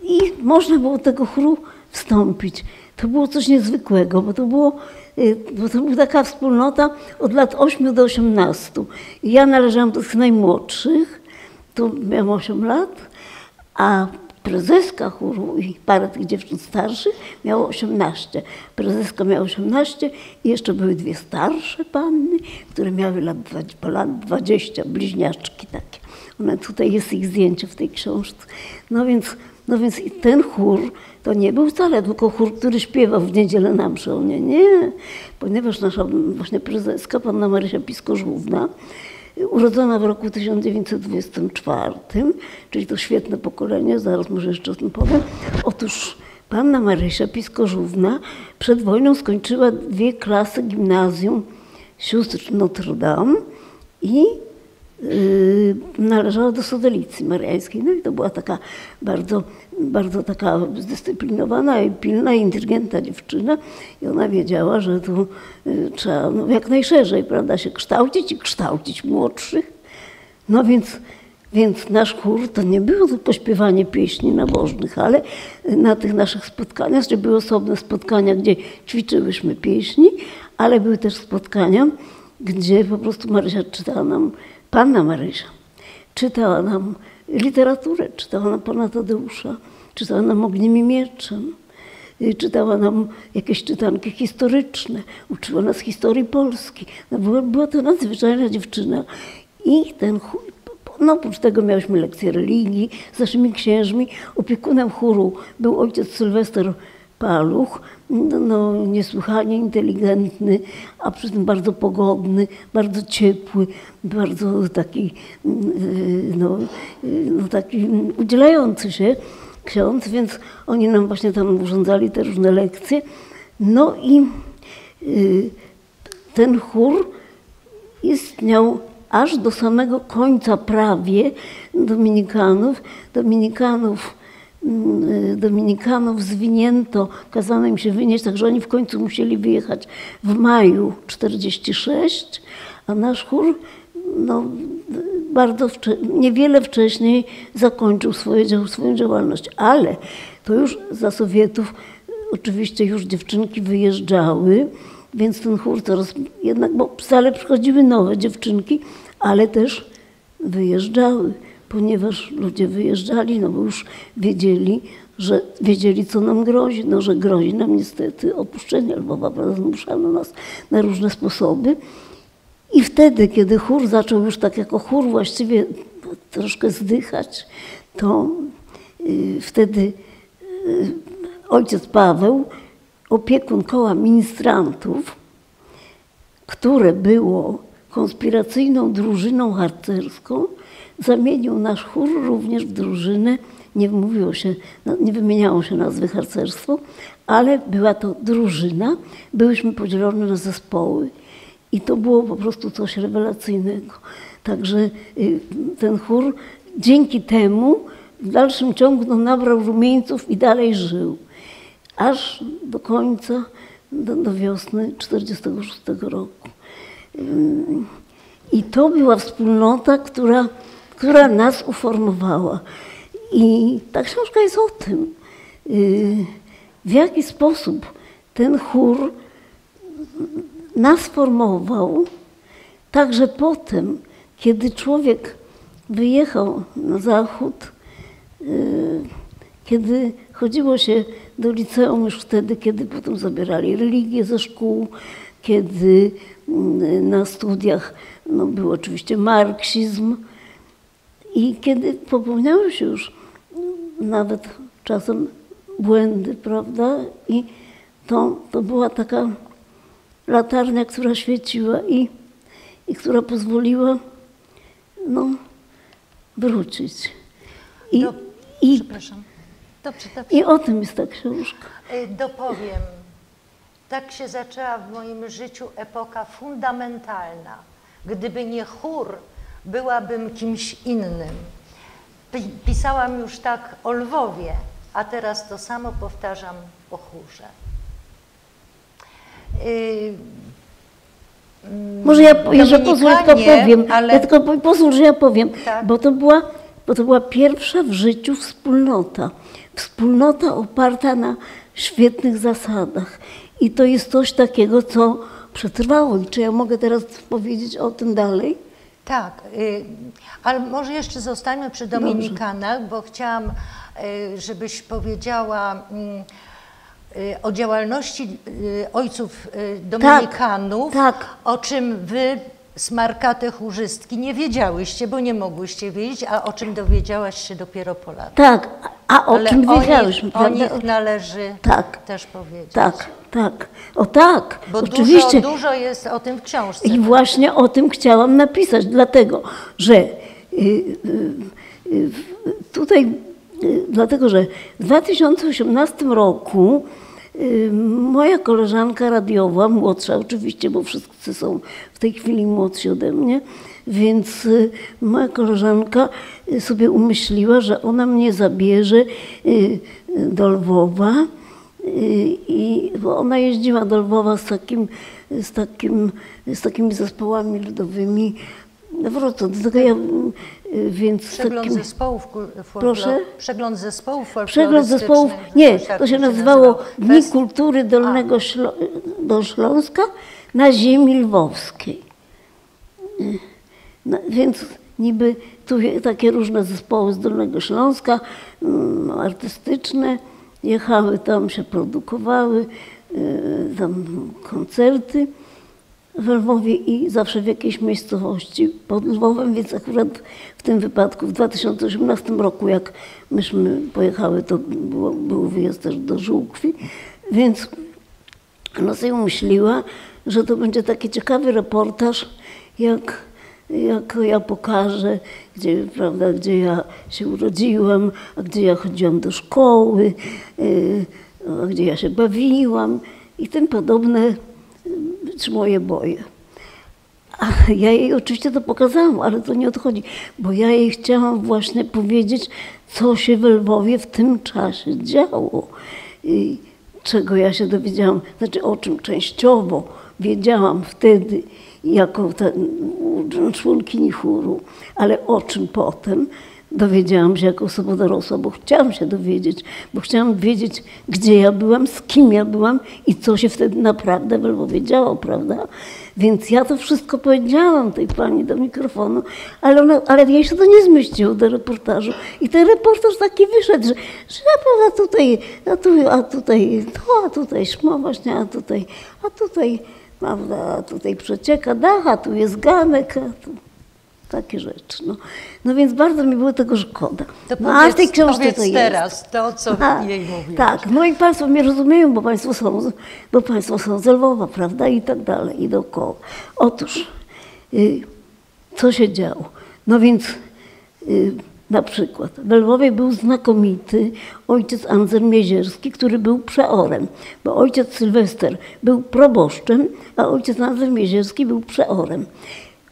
I można było do tego chóru wstąpić. To było coś niezwykłego, bo to było Y, bo to była taka wspólnota od lat 8 do 18. I ja należałam do tych najmłodszych, tu miałam 8 lat, a prezeska chóru i parę tych dziewczyn starszych miało 18. Prezeska miała 18 i jeszcze były dwie starsze panny, które miały lat, lat 20, bliźniaczki takie. Tutaj jest ich zdjęcie w tej książce. No więc, no więc ten chór to nie był wcale tylko chór, który śpiewał w niedzielę na mszę. Nie, nie. Ponieważ nasza właśnie prezeska, panna Marysia Piskożówna, urodzona w roku 1924, czyli to świetne pokolenie, zaraz może jeszcze o tym powiem. Otóż panna Marysia Piskożówna przed wojną skończyła dwie klasy gimnazjum sióstr Notre Dame i należała do Sodelicy Mariańskiej. No i to była taka bardzo bardzo taka zdyscyplinowana i pilna, inteligentna dziewczyna i ona wiedziała, że tu y, trzeba no, jak najszerzej prawda, się kształcić i kształcić młodszych. No więc, więc nasz chór to nie było to pośpiewanie pieśni nabożnych, ale na tych naszych spotkaniach, gdzie były osobne spotkania, gdzie ćwiczyłyśmy pieśni, ale były też spotkania, gdzie po prostu Marysia czytała nam, Panna Marysia czytała nam literaturę, czytała nam pana Tadeusza, czytała nam Ogniem i Mieczem, y, czytała nam jakieś czytanki historyczne, uczyła nas historii Polski. No była, była to nadzwyczajna dziewczyna i ten no oprócz tego miałyśmy lekcje religii z naszymi księżmi. Opiekunem chóru był ojciec Sylwester Paluch, no, niesłychanie inteligentny, a przy tym bardzo pogodny, bardzo ciepły, bardzo taki, y, no, no taki udzielający się ksiądz, więc oni nam właśnie tam urządzali te różne lekcje. No i y, ten chór istniał aż do samego końca prawie Dominikanów. Dominikanów mm, Dominikanów zwinięto, kazano im się wynieść, także oni w końcu musieli wyjechać w maju 46, a nasz chór no, bardzo niewiele wcześniej zakończył swoje, swoją działalność, ale to już za Sowietów oczywiście już dziewczynki wyjeżdżały, więc ten chór coraz jednak, bo wcale przychodziły nowe dziewczynki, ale też wyjeżdżały, ponieważ ludzie wyjeżdżali, no bo już wiedzieli, że wiedzieli, co nam grozi, no, że grozi nam niestety opuszczenie Lwowa, zmuszano nas na różne sposoby. I wtedy, kiedy chór zaczął już tak jako chór właściwie troszkę zdychać, to y, wtedy y, ojciec Paweł, opiekun koła ministrantów, które było konspiracyjną drużyną harcerską, zamienił nasz chór również w drużynę, nie mówiło się, no, nie wymieniało się nazwy harcerstwo, ale była to drużyna, byłyśmy podzielone na zespoły. I to było po prostu coś rewelacyjnego. Także y, ten chór dzięki temu w dalszym ciągu no, nabrał rumieńców i dalej żył. Aż do końca, do, do wiosny 1946 roku. I to była wspólnota, która, która nas uformowała. I ta książka jest o tym, yy, w jaki sposób ten chór nas formował, także potem, kiedy człowiek wyjechał na zachód, yy, kiedy chodziło się do liceum już wtedy, kiedy potem zabierali religię ze szkół, kiedy yy, na studiach no, był oczywiście marksizm i kiedy popełniały się już nawet czasem błędy, prawda? I to, to była taka latarnia, która świeciła i, i która pozwoliła no, wrócić. I, Do- i, Przepraszam. Dobrze, dobrze. I o tym jest ta książka. Y, Dopowiem. Tak się zaczęła w moim życiu epoka fundamentalna. Gdyby nie chór, byłabym kimś innym. Pi- Pisałam już tak o Lwowie, a teraz to samo powtarzam o chórze. Y, Może ja, że pozwól, tylko powiem, ale- ja tylko po- pozwól, że ja powiem, Tak. bo, to była, bo to była pierwsza w życiu wspólnota. Wspólnota oparta na świetnych zasadach. I to jest coś takiego, co przetrwało. I czy ja mogę teraz powiedzieć o tym dalej? Tak, y, ale może jeszcze zostańmy przy Dominikanach, bo chciałam, y, żebyś powiedziała mm, y, o działalności ojców y, Dominikanów, tak. o czym wy, smarkate chórzystki, nie wiedziałyście, bo nie mogłyście wiedzieć, a o czym dowiedziałaś się dopiero po latach. Tak, a o Ale czym o wiedziałyśmy, nich, o prawda? nich należy Tak. też powiedzieć. Tak, tak. O tak, Bo oczywiście. dużo, dużo jest o tym w książce. I właśnie o tym chciałam napisać, dlatego że y, y, y, tutaj, dlatego że w 2018 roku moja koleżanka radiowa, młodsza oczywiście, bo wszyscy są w tej chwili młodsi ode mnie, więc y, moja koleżanka y, sobie umyśliła, że ona mnie zabierze y, y, do Lwowa i, ona jeździła do Lwowa z, takim, z, takim, z takimi zespołami ludowymi. Wrócę do tego, ja, y, więc z Przegląd takim, zespołów Proszę? Przegląd zespołów przegląd zespołów, nie, to się nazywało Dni Kultury Dolnego Ślą- do Śląska na ziemi lwowskiej. No, więc niby tu takie różne zespoły z Dolnego Śląska, mm, artystyczne, jechały tam, się produkowały, y, tam koncerty w Lwowie i zawsze w jakiejś miejscowości. Pod Lwowem, więc akurat w tym wypadku w 2018 roku, jak myśmy pojechały, to było, był wyjazd też do Żółkwi, więc ona sobie umyśliła, że to będzie taki ciekawy reportaż, jak, jak ja pokażę, gdzie, prawda, gdzie ja się urodziłam, a gdzie ja chodziłam do szkoły, yy, a gdzie ja się bawiłam i tym podobne moje boje. A ja jej oczywiście to pokazałam, ale to nie odchodzi, bo ja jej chciałam właśnie powiedzieć, co się w Lwowie w tym czasie działo. I czego ja się dowiedziałam, znaczy o czym częściowo wiedziałam wtedy jako ta, członkini chóru, ale o czym potem dowiedziałam się jako osoba dorosła, bo chciałam się dowiedzieć, bo chciałam wiedzieć, gdzie ja byłam, z kim ja byłam i co się wtedy naprawdę w Lwowie działo, prawda? Więc ja to wszystko powiedziałam tej pani do mikrofonu, ale, ona, ale jej się to nie zmieściło do reportażu. I ten reportaż taki wyszedł, że, że a tutaj, a, tu, a tutaj to, a tutaj szmo właśnie, a tutaj, a tutaj, prawda, a tutaj przecieka dach, a tu jest ganek, a tu takie rzeczy. No, no więc bardzo mi było tego szkoda. To no, a w tej powiedz- książce powiedz to jest. teraz to, co A, jej mówiłaś. Tak, no i Państwo mnie rozumieją, bo Państwo są, bo Państwo są z Lwowa, prawda, i tak dalej, i dookoła. Otóż, y, co się działo? No więc y, na przykład w Lwowie był znakomity ojciec Andzer Miezierski, który był przeorem, bo ojciec Sylwester był proboszczem, a ojciec Andzer Miezierski był przeorem.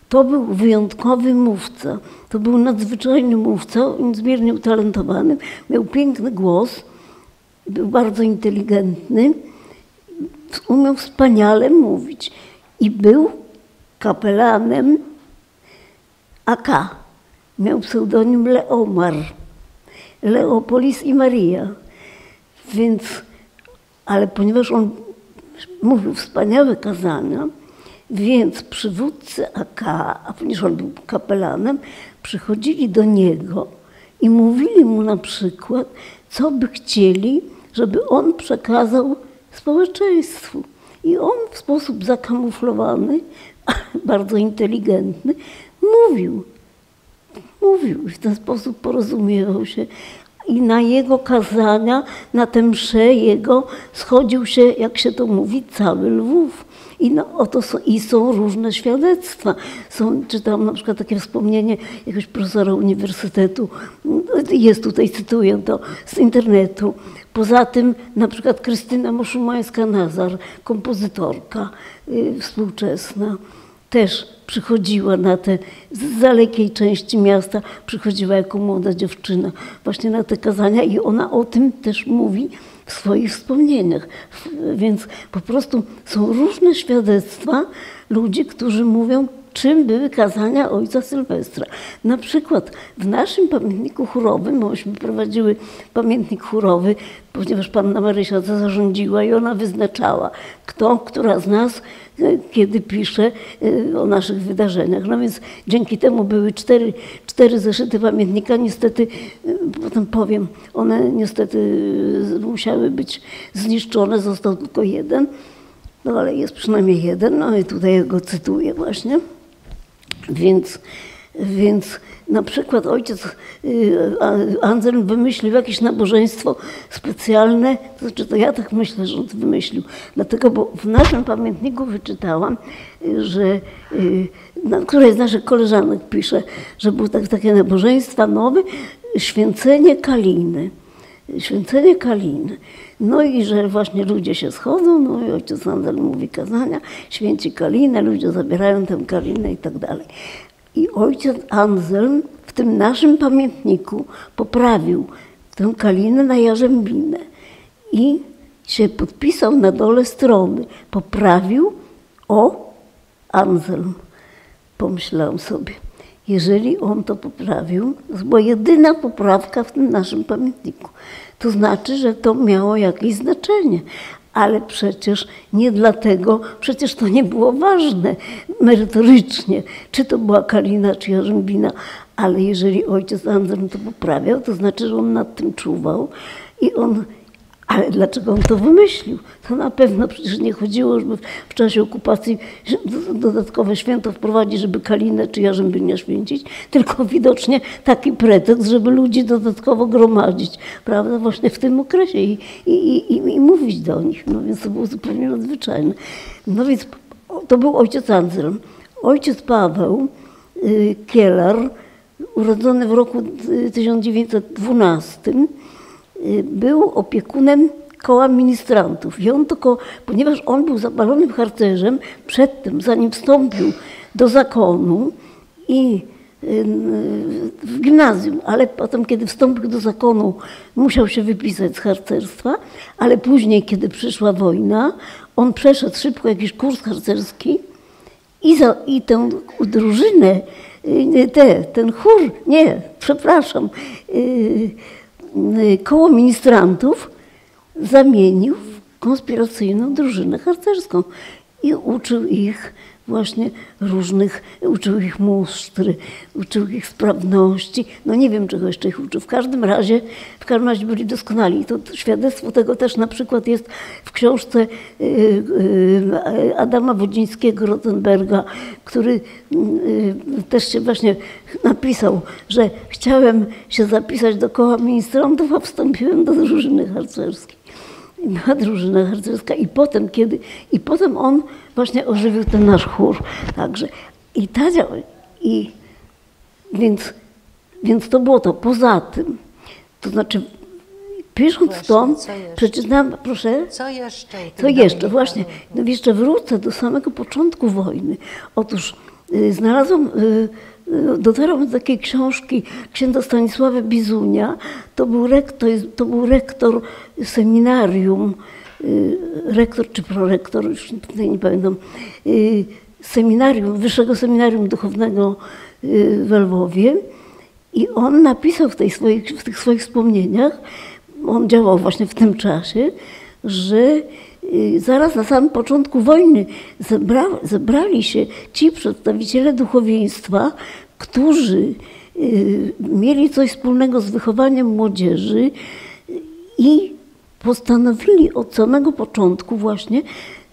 To był wyjątkowy mówca. To był nadzwyczajny mówca, niezmiernie utalentowany. Miał piękny głos, był bardzo inteligentny, umiał wspaniale mówić i był kapelanem AK. Miał pseudonim Leomar. Leopolis i Maria. Więc, ale ponieważ on mówił wspaniałe kazania, więc przywódcy AK, a ponieważ on był kapelanem, przychodzili do niego i mówili mu na przykład, co by chcieli, żeby on przekazał społeczeństwu. I on w sposób zakamuflowany, bardzo inteligentny, mówił. Mówił w ten sposób porozumiewał się. I na jego kazania, na tę mszę jego schodził się, jak się to mówi, cały Lwów. I, no, oto są, I są różne świadectwa. Są, czytam na przykład takie wspomnienie jakiegoś profesora uniwersytetu, jest tutaj, cytuję to z internetu. Poza tym na przykład Krystyna Moszumańska-Nazar, kompozytorka y, współczesna, też przychodziła na te, z dalekiej części miasta, przychodziła jako młoda dziewczyna właśnie na te kazania i ona o tym też mówi w swoich wspomnieniach. Więc po prostu są różne świadectwa ludzi, którzy mówią, czym były kazania ojca Sylwestra. Na przykład w naszym pamiętniku chórowym, myśmy prowadziły pamiętnik chórowy, ponieważ panna Marysia to zarządziła i ona wyznaczała, kto, która z nas e, kiedy pisze e, o naszych wydarzeniach. No więc dzięki temu były cztery, cztery zeszyty pamiętnika. Niestety, e, potem powiem, one niestety musiały być zniszczone, został tylko jeden. No ale jest przynajmniej jeden, no i tutaj go cytuję właśnie. Więc, więc na przykład ojciec y, Anselm wymyślił jakieś nabożeństwo specjalne, to znaczy to ja tak myślę, że on to wymyślił. Dlatego, bo w naszym pamiętniku wyczytałam, y, że y, na której z naszych koleżanek pisze, że było tak, takie nabożeństwa nowe, święcenie Kaliny. Święcenie Kaliny. No i że właśnie ludzie się schodzą, no i ojciec Andel mówi kazania, święci Kalinę, ludzie zabierają tę Kalinę i tak dalej. I ojciec Anselm w tym naszym pamiętniku poprawił tę Kalinę na Jarzębinę i się podpisał na dole strony. Poprawił o Anselm. Pomyślałam sobie, jeżeli on to poprawił, to była jedyna poprawka w tym naszym pamiętniku. To znaczy, że to miało jakieś znaczenie. Ale przecież nie dlatego, przecież to nie było ważne merytorycznie, czy to była Kalina, czy Jarzębina, ale jeżeli ojciec Andrzej to poprawiał, to znaczy, że on nad tym czuwał i on ale dlaczego on to wymyślił? To na pewno przecież nie chodziło, żeby w czasie okupacji dodatkowe święto wprowadzić, żeby Kalinę czy Jarzębinę święcić, tylko widocznie taki pretekst, żeby ludzi dodatkowo gromadzić, prawda, właśnie w tym okresie i, i, i, i mówić do nich. No więc to było zupełnie nadzwyczajne. No więc to był ojciec Anselm. Ojciec Paweł y, Kielar, urodzony w roku 1912, y, Y, był opiekunem koła ministrantów. I on tylko, ponieważ on był zapalonym harcerzem, przedtem, zanim wstąpił do zakonu i y, w gimnazjum, ale potem, kiedy wstąpił do zakonu, musiał się wypisać z harcerstwa, ale później, kiedy przyszła wojna, on przeszedł szybko jakiś kurs harcerski i, za, i tę drużynę, y, te, ten chór, nie, przepraszam, Y, koło ministrantów zamienił w konspiracyjną drużynę harcerską i uczył ich właśnie różnych, uczył ich mustry, uczył ich sprawności. No nie wiem, czego jeszcze ich uczył. W każdym razie, w każdym razie byli doskonali. To, świadectwo tego też na przykład jest w książce y, y, Adama Wodzińskiego, Rotenberga, który y, też się właśnie napisał, że chciałem się zapisać do koła ministrantów, a wstąpiłem do drużyny harcerskiej była drużyna harcerska i potem, kiedy, i potem on właśnie ożywił ten nasz chór. Także i ta i więc, więc to było to. Poza tym, to znaczy pisząc właśnie, to, przeczytałam, proszę? Co jeszcze? Co jeszcze, właśnie. No jeszcze wrócę do samego początku wojny. Otóż y, znalazłam, y, y, dotarłam do takiej książki księdza Stanisława Bizunia. To był rektor, to był rektor seminarium, rektor czy prorektor, już tutaj nie pamiętam, y, seminarium, Wyższego Seminarium Duchownego y, w Lwowie. I on napisał w, tej swoich, w tych swoich wspomnieniach, on działał właśnie w tym czasie, że y, zaraz na samym początku wojny zebra, zebrali się ci przedstawiciele duchowieństwa, którzy y, mieli coś wspólnego z wychowaniem młodzieży i postanowili od samego początku właśnie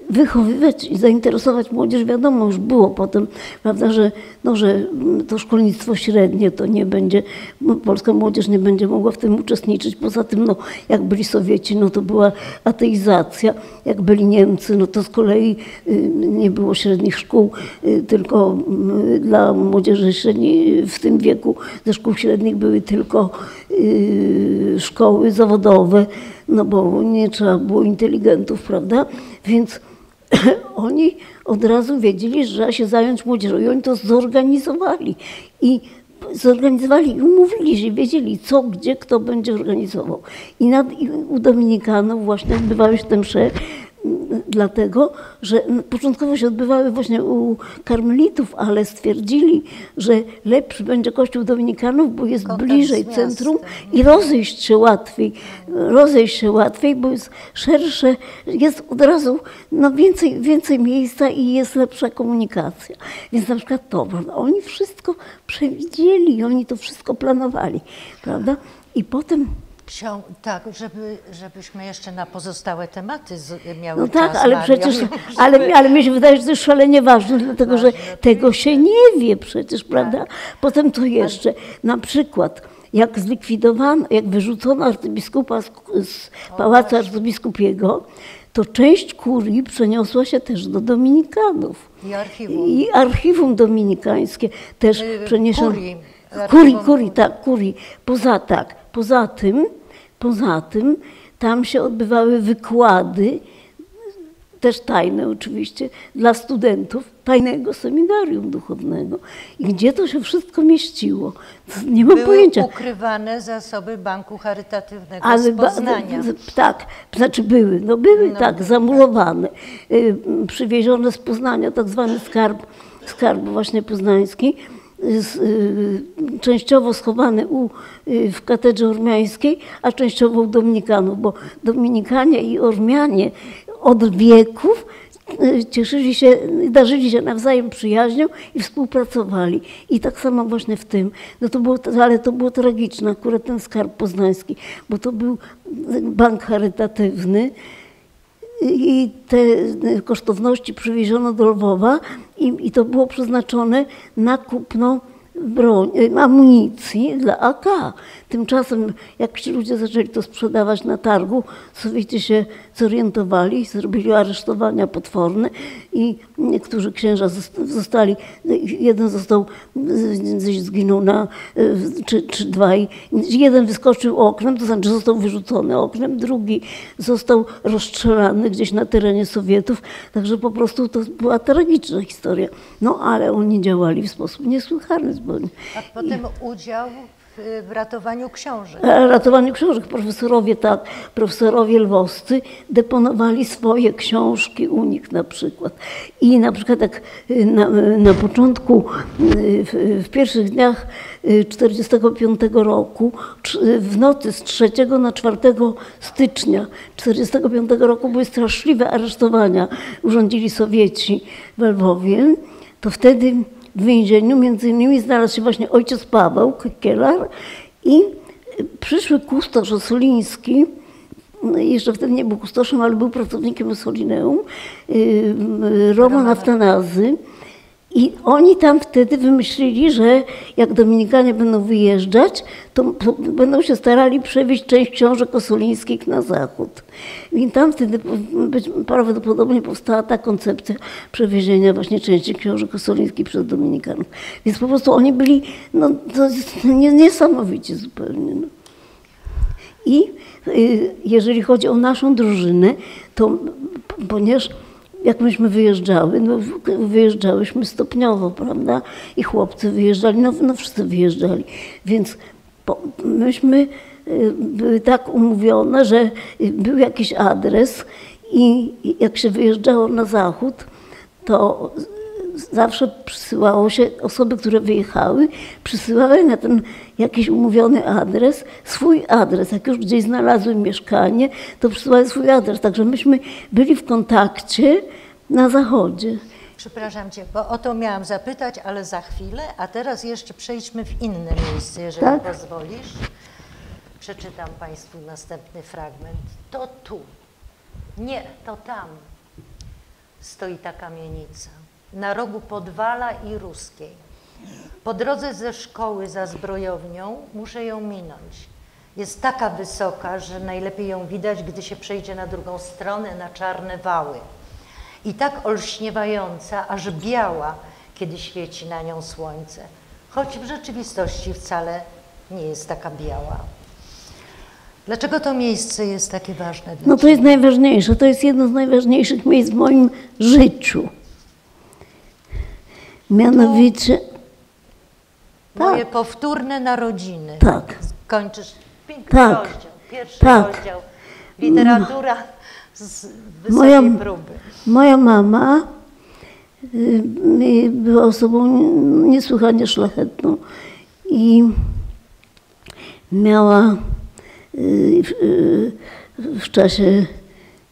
wychowywać i zainteresować młodzież. Wiadomo, już było potem, prawda, że, no, że to szkolnictwo średnie to nie będzie, no, polska młodzież nie będzie mogła w tym uczestniczyć. Poza tym, no, jak byli Sowieci, no to była ateizacja, jak byli Niemcy, no to z kolei y, nie było średnich szkół, y, tylko y, dla młodzieży średniej w tym wieku ze szkół średnich były tylko szkoły zawodowe, no bo nie trzeba było inteligentów, prawda? Więc oni od razu wiedzieli, że trzeba się zająć młodzieżą i oni to zorganizowali. I zorganizowali i umówili się, wiedzieli co, gdzie, kto będzie organizował. I, nad, i u Dominikanów właśnie odbywały się te msze, dlatego, że początkowo się odbywały właśnie u karmelitów, ale stwierdzili, że lepszy będzie kościół dominikanów, bo jest Kontakt bliżej centrum i rozejść się łatwiej, rozejść się łatwiej, bo jest szersze, jest od razu no więcej, więcej miejsca i jest lepsza komunikacja. Więc na przykład to, prawda? oni wszystko przewidzieli, oni to wszystko planowali, prawda? I potem Ksią- tak, żeby, żebyśmy jeszcze na pozostałe tematy miały No czas, tak, ale Mario. przecież, ale, ale mi się wydaje, że to jest szalenie ważne, dlatego że tego się nie wie przecież, prawda? Potem to jeszcze, na przykład, jak zlikwidowano, jak wyrzucono arcybiskupa z, z pałacu arcybiskupiego, to część kurii przeniosła się też do Dominikanów. I archiwum. I archiwum dominikańskie też Y, przeniesiono. kurii. Kurii, kurii, tak, kurii. Poza tak, poza tym, poza tym tam się odbywały wykłady, też tajne oczywiście, dla studentów tajnego seminarium duchownego. I gdzie to się wszystko mieściło? Nie mam Były pojęcia. ukrywane zasoby Banku Charytatywnego Ale z Poznania. tak, znaczy były, no były No, tak, zamurowane, y, przywiezione z Poznania, tak zwany skarb, skarb właśnie poznański, y, częściowo schowany u, y, w katedrze ormiańskiej, a częściowo u Dominikanów, bo Dominikanie i Ormianie od wieków y, cieszyli się, darzyli się nawzajem przyjaźnią i współpracowali. I tak samo właśnie w tym. No to było, ale to było tragiczne, akurat ten skarb poznański, bo to był bank charytatywny i te kosztowności przywieziono do Lwowa i, i to było przeznaczone na kupno broń, amunicji dla AK. Tymczasem, jak ci ludzie zaczęli to sprzedawać na targu, Sowieci się zorientowali, zrobili aresztowania potworne i niektórzy księża zosta- zostali, jeden został, zginął na, czy, czy dwaj, jeden wyskoczył oknem, to znaczy został wyrzucony oknem, drugi został rozstrzelany gdzieś na terenie Sowietów, także po prostu to była tragiczna historia. No ale oni działali w sposób niesłychany. A potem udział w, ratowaniu książek. A Ratowaniu książek. Profesorowie, tak, profesorowie lwowscy deponowali swoje książki u nich na przykład. I na przykład jak y, na, na początku, y, w, w pierwszych dniach 1945 roku, w nocy z 3 na 4 stycznia 1945 roku były straszliwe aresztowania, urządzili Sowieci w Lwowie, to wtedy w więzieniu między innymi znalazł się właśnie ojciec Paweł Kielar i przyszły kustosz Osoliński, no jeszcze wtedy nie był kustoszem, ale był pracownikiem Osolineum, yy, Roman Aftanazy. I oni tam wtedy wymyślili, że jak Dominikanie będą wyjeżdżać, to będą się starali przewieźć część książek osolińskich na zachód. I tam wtedy być, prawdopodobnie powstała ta koncepcja przewiezienia właśnie części książek osolińskich przez Dominikanów. Więc po prostu oni byli no, to niesamowici zupełnie. No. I y, jeżeli chodzi o naszą drużynę, to ponieważ jak myśmy wyjeżdżały, no wyjeżdżałyśmy stopniowo, prawda? I chłopcy wyjeżdżali, no, no wszyscy wyjeżdżali. Więc po, myśmy y, były tak umówione, że był jakiś adres i jak się wyjeżdżało na zachód, to zawsze przysyłało się, osoby, które wyjechały, przysyłały na ten jakiś umówiony adres swój adres. Jak już gdzieś znalazły mieszkanie, to przysyłały swój adres. Także myśmy byli w kontakcie na zachodzie. Przepraszam Cię, bo o to miałam zapytać, ale za chwilę, a teraz jeszcze przejdźmy w inne miejsce, jeżeli Tak. pozwolisz. Przeczytam Państwu następny fragment. To tu, nie, to tam stoi ta kamienica, na rogu Podwala i Ruskiej. Po drodze ze szkoły za zbrojownią muszę ją minąć. Jest taka wysoka, że najlepiej ją widać, gdy się przejdzie na drugą stronę, na czarne wały. I tak olśniewająca, aż biała, kiedy świeci na nią słońce. Choć w rzeczywistości wcale nie jest taka biała. Dlaczego to miejsce jest takie ważne dla No to jest najważniejsze, to jest jedno z najważniejszych miejsc w moim życiu. Mianowicie, Moje powtórne narodziny. Tak. Kończysz piękny Tak. rozdział, pierwszy Tak. rozdział. Literatura z wysokiej Moja- próby. moja mama y, y, była osobą niesłychanie szlachetną i miała y, w, czasie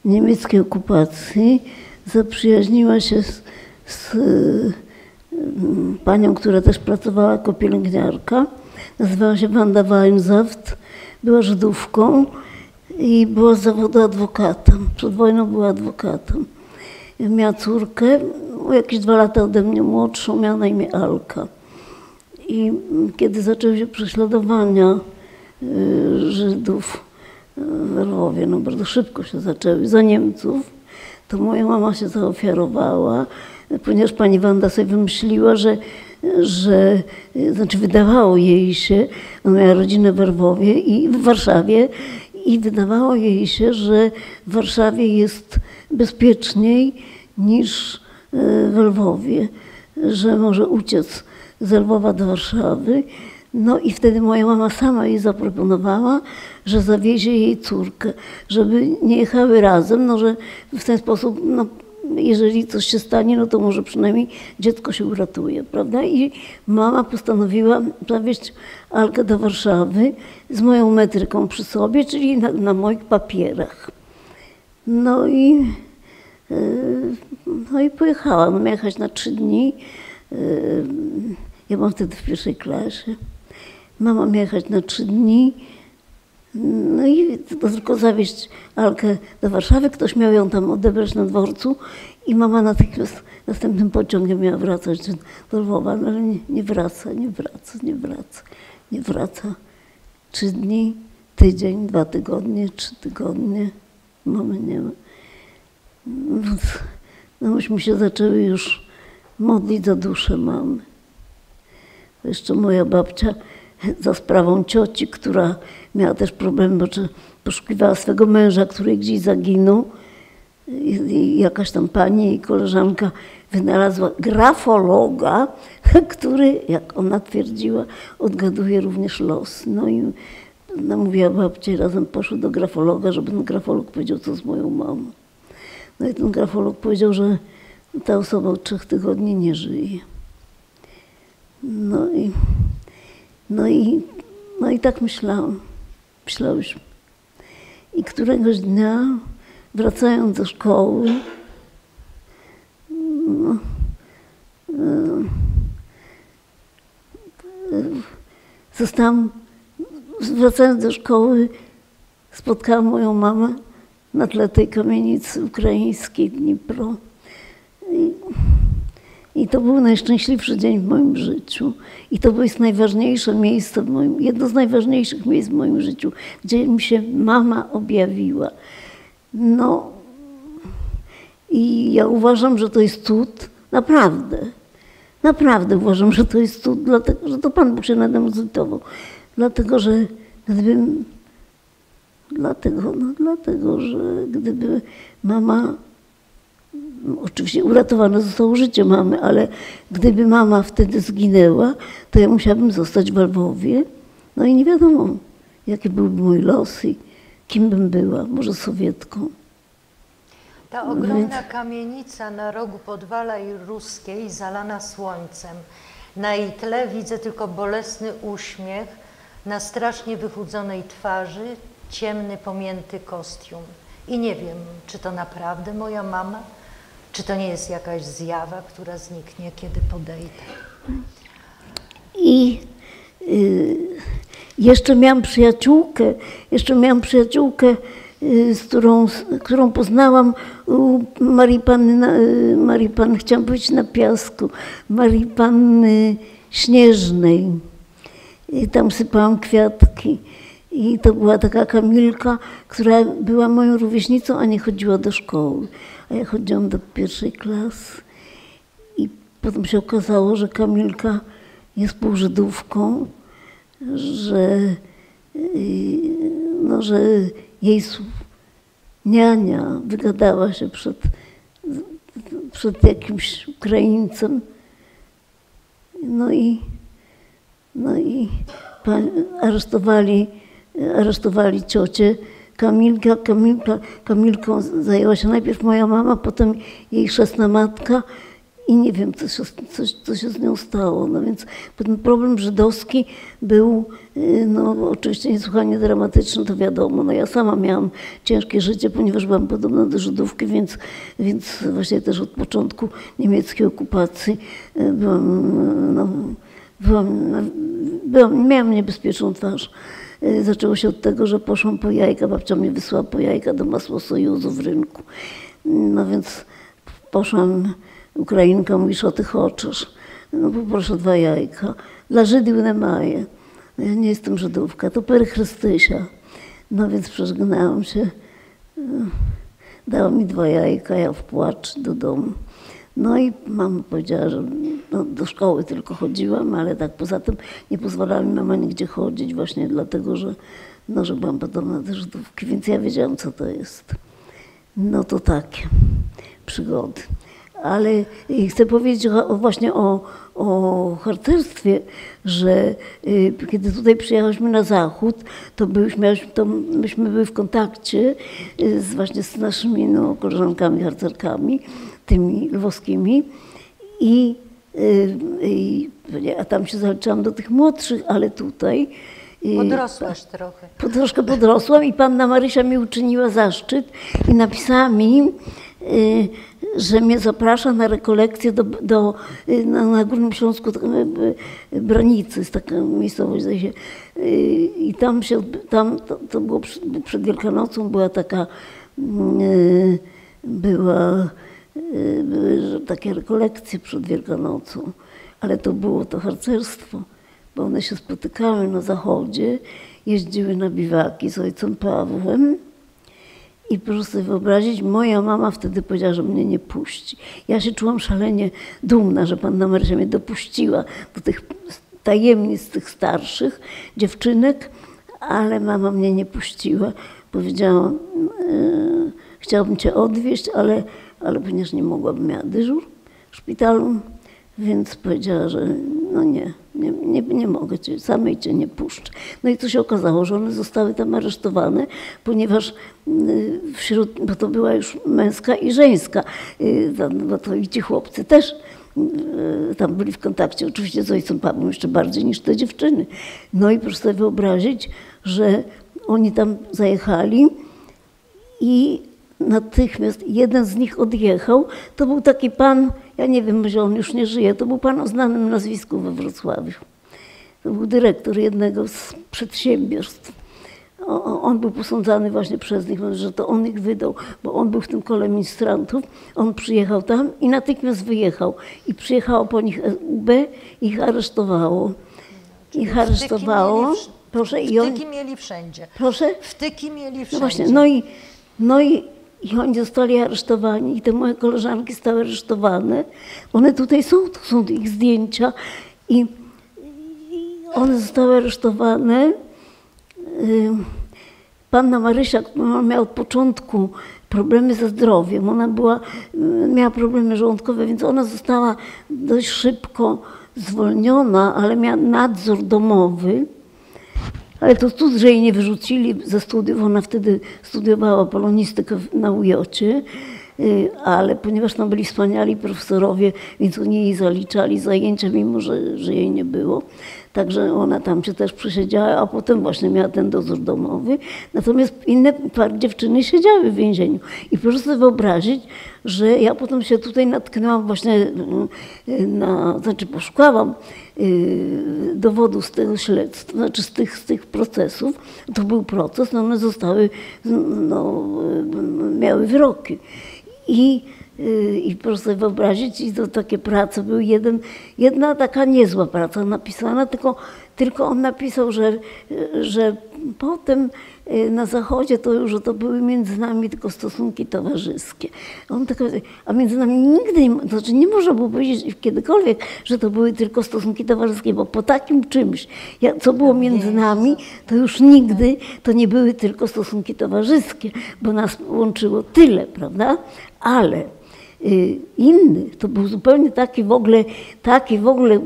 niemieckiej okupacji zaprzyjaźniła się z, z panią, która też pracowała jako pielęgniarka. Nazywała się Wanda Weinsaft, była Żydówką i była z zawodu adwokatem. Przed wojną była adwokatem. Miała córkę, jakieś dwa lata ode mnie młodszą, miała na imię Alka. I kiedy zaczęły się prześladowania y, Żydów y, w Lwowie, no bardzo szybko się zaczęły, za Niemców, to moja mama się zaofiarowała, ponieważ pani Wanda sobie wymyśliła, że, że y, znaczy wydawało jej się, ona miała rodzinę w Lwowie i w Warszawie i wydawało jej się, że w Warszawie jest bezpieczniej niż y, w Lwowie, że może uciec z Lwowa do Warszawy. No i wtedy moja mama sama jej zaproponowała, że zawiezie jej córkę, żeby nie jechały razem, no że w ten sposób, no, jeżeli coś się stanie, no to może przynajmniej dziecko się uratuje, prawda? I mama postanowiła zawieźć Alkę do Warszawy z moją metryką przy sobie, czyli na, na moich papierach. No i, yy, no i pojechałam. Miała jechać na trzy dni. Yy, Ja byłam wtedy w pierwszej klasie. Mama miała jechać na trzy dni. No i tylko zawieźć Alkę do Warszawy. Ktoś miał ją tam odebrać na dworcu i mama natychmiast następnym pociągiem miała wracać do Lwowa, no ale nie, nie wraca, nie wraca, nie wraca, nie wraca. Trzy dni, tydzień, dwa tygodnie, trzy tygodnie. Mamy nie ma. No, no myśmy się zaczęły już modlić za duszę mamy. Jeszcze moja babcia za sprawą cioci, która miała też problem, bo poszukiwała swego męża, który gdzieś zaginął. I, i jakaś tam pani, jej koleżanka wynalazła grafologa, który, jak ona twierdziła, odgaduje również los. No i namówiła babcię i razem poszły do grafologa, żeby ten grafolog powiedział, co z moją mamą. No i ten grafolog powiedział, że ta osoba od trzech tygodni nie żyje. No i, no i, no i tak myślałam. Myślałyśmy. I któregoś dnia, wracając do szkoły, no, zostałam, wracając do szkoły, spotkałam moją mamę na tle tej kamienicy ukraińskiej Dnipro. I, i to był najszczęśliwszy dzień w moim życiu. I to jest najważniejsze miejsce w moim, jedno z najważniejszych miejsc w moim życiu, gdzie mi się mama objawiła. No i ja uważam, że to jest cud, naprawdę. Naprawdę uważam, że to jest cud, dlatego że to Pan Bóg się nade mną zlitował. Dlatego, że gdybym, dlatego, no dlatego, że gdyby mama Oczywiście uratowane zostało życie mamy, ale gdyby mama wtedy zginęła, to ja musiałabym zostać w Lwowie. No i nie wiadomo, jaki byłby mój los i kim bym była, może Sowietką. Ta ogromna kamienica na rogu Podwala i Ruskiej, zalana słońcem. Na jej tle widzę tylko bolesny uśmiech na strasznie wychudzonej twarzy, ciemny, pomięty kostium. I nie wiem, czy to naprawdę moja mama, czy to nie jest jakaś zjawa, która zniknie, kiedy podejdę. I y, jeszcze miałam przyjaciółkę, jeszcze miałam przyjaciółkę, y, z którą, z którą poznałam u Marii Panny, y, Marii Panny, chciałam powiedzieć na piasku, Marii Panny Śnieżnej. I tam sypałam kwiatki. I to była taka Kamilka, która była moją rówieśnicą, a nie chodziła do szkoły. A ja chodziłam do pierwszej klasy. I potem się okazało, że Kamilka jest półżydówką, że, yy, no, że jej niania wygadała się przed, przed jakimś Ukraińcem. No i, no i aresztowali, aresztowali ciocię Kamilka. Kamilka. Kamilką zajęła się najpierw moja mama, potem jej chrzestna matka i nie wiem, co się, co, co się z nią stało. No więc ten problem żydowski był y, no, oczywiście niesłychanie dramatyczny, to wiadomo. No, ja sama miałam ciężkie życie, ponieważ byłam podobna do Żydówki, więc, więc właśnie też od początku niemieckiej okupacji y, byłam, y, no, byłam, byłam, miałam niebezpieczną twarz. Y, Zaczęło się od tego, że poszłam po jajka, babcia mnie wysłała po jajka do masło sojuzu w rynku. No więc poszłam, Ukrainka mówi, co ty chcesz? No poproszę dwa jajka. Dla Żydów nie maję. No, Ja nie jestem Żydówka, to per Chrystysia. No więc przeżegnałam się. Y, Dała mi dwa jajka, ja w płacz do domu. No i mama powiedziała, że no, do szkoły tylko chodziłam, ale tak poza tym nie pozwalała mi mama nigdzie chodzić właśnie dlatego, że, no, że byłam podobna do Żydówki, więc ja wiedziałam, co to jest. No to takie przygody. Ale chcę powiedzieć właśnie o, o harcerstwie, że y, kiedy tutaj przyjechałyśmy na zachód, to, byliśmy, to myśmy byli w kontakcie y, z, właśnie z naszymi no, koleżankami harcerkami, tymi lwowskimi i, y, i a tam się zaliczałam do tych młodszych, ale tutaj y, Podrosłaś trochę. po- troszkę podrosłam i panna Marysia mi uczyniła zaszczyt i napisała mi, y, że mnie zaprasza na rekolekcję do, do, y, na, na Górnym Śląsku, tak, y, y, Branicy, jest taka miejscowość, się. Y, I tam się, tam to, to było przed, przed Wielkanocą, była taka, y, była, y, były takie rekolekcje przed Wielkanocą, ale to było to harcerstwo bo one się spotykały na zachodzie, jeździły na biwaki z ojcem Pawłem. I proszę sobie wyobrazić, moja mama wtedy powiedziała, że mnie nie puści. Ja się czułam szalenie dumna, że panna Marysia mnie dopuściła do tych tajemnic tych starszych dziewczynek, ale mama mnie nie puściła. Powiedziała, e, chciałabym cię odwieźć, ale, ale ponieważ nie mogłabym, miała dyżur w szpitalu, więc powiedziała, że no nie, nie, nie, nie mogę cię, samej cię nie puszczę. No i co się okazało, że one zostały tam aresztowane, ponieważ y, wśród, bo to była już męska i żeńska, y, bo to i ci chłopcy też y, tam byli w kontakcie, oczywiście z ojcem Pawłem jeszcze bardziej niż te dziewczyny. No i proszę sobie wyobrazić, że oni tam zajechali i natychmiast jeden z nich odjechał. To był taki pan, ja nie wiem, może on już nie żyje, to był pan o znanym nazwisku we Wrocławiu. To był dyrektor jednego z przedsiębiorstw. On był posądzany właśnie przez nich, że to on ich wydał, bo on był w tym kole ministrantów. On przyjechał tam i natychmiast wyjechał. I przyjechało po nich UB i ich aresztowało. Ich aresztowało. Proszę, i on, Wtyki mieli wszędzie. proszę, Wtyki mieli wszędzie. no właśnie, no i, no i, i oni zostali aresztowani i te moje koleżanki zostały aresztowane. One tutaj są, to są ich zdjęcia i, i one zostały aresztowane. Ym, panna Marysia, która miała od początku problemy ze zdrowiem, ona była, miała problemy żołądkowe, więc ona została dość szybko zwolniona, ale miała nadzór domowy. Ale to cud, że jej nie wyrzucili ze studiów. Ona wtedy studiowała polonistykę na UJ-cie, y, ale ponieważ tam byli wspaniali profesorowie, więc oni jej zaliczali zajęcia, mimo że, że jej nie było. Także ona tam się też przesiedziała, a potem właśnie miała ten dozór domowy. Natomiast inne dziewczyny siedziały w więzieniu. I proszę sobie wyobrazić, że ja potem się tutaj natknęłam właśnie y, na, znaczy poszukałam y, dowodów z tego śledztwa, znaczy z tych, z tych procesów. To był proces, no one zostały, no, y, miały wyroki. I i proszę sobie wyobrazić, i to takie prace były jeden, jedna taka niezła praca napisana, tylko, tylko on napisał, że, że potem y, na zachodzie to już to były między nami tylko stosunki towarzyskie. On tylko, a między nami nigdy, nie, to znaczy nie można było powiedzieć kiedykolwiek, że to były tylko stosunki towarzyskie, bo po takim czymś, co było między nami, to już nigdy to nie były tylko stosunki towarzyskie, bo nas łączyło tyle, prawda? Ale Y, inny. To był zupełnie taki w ogóle, taki w ogóle y,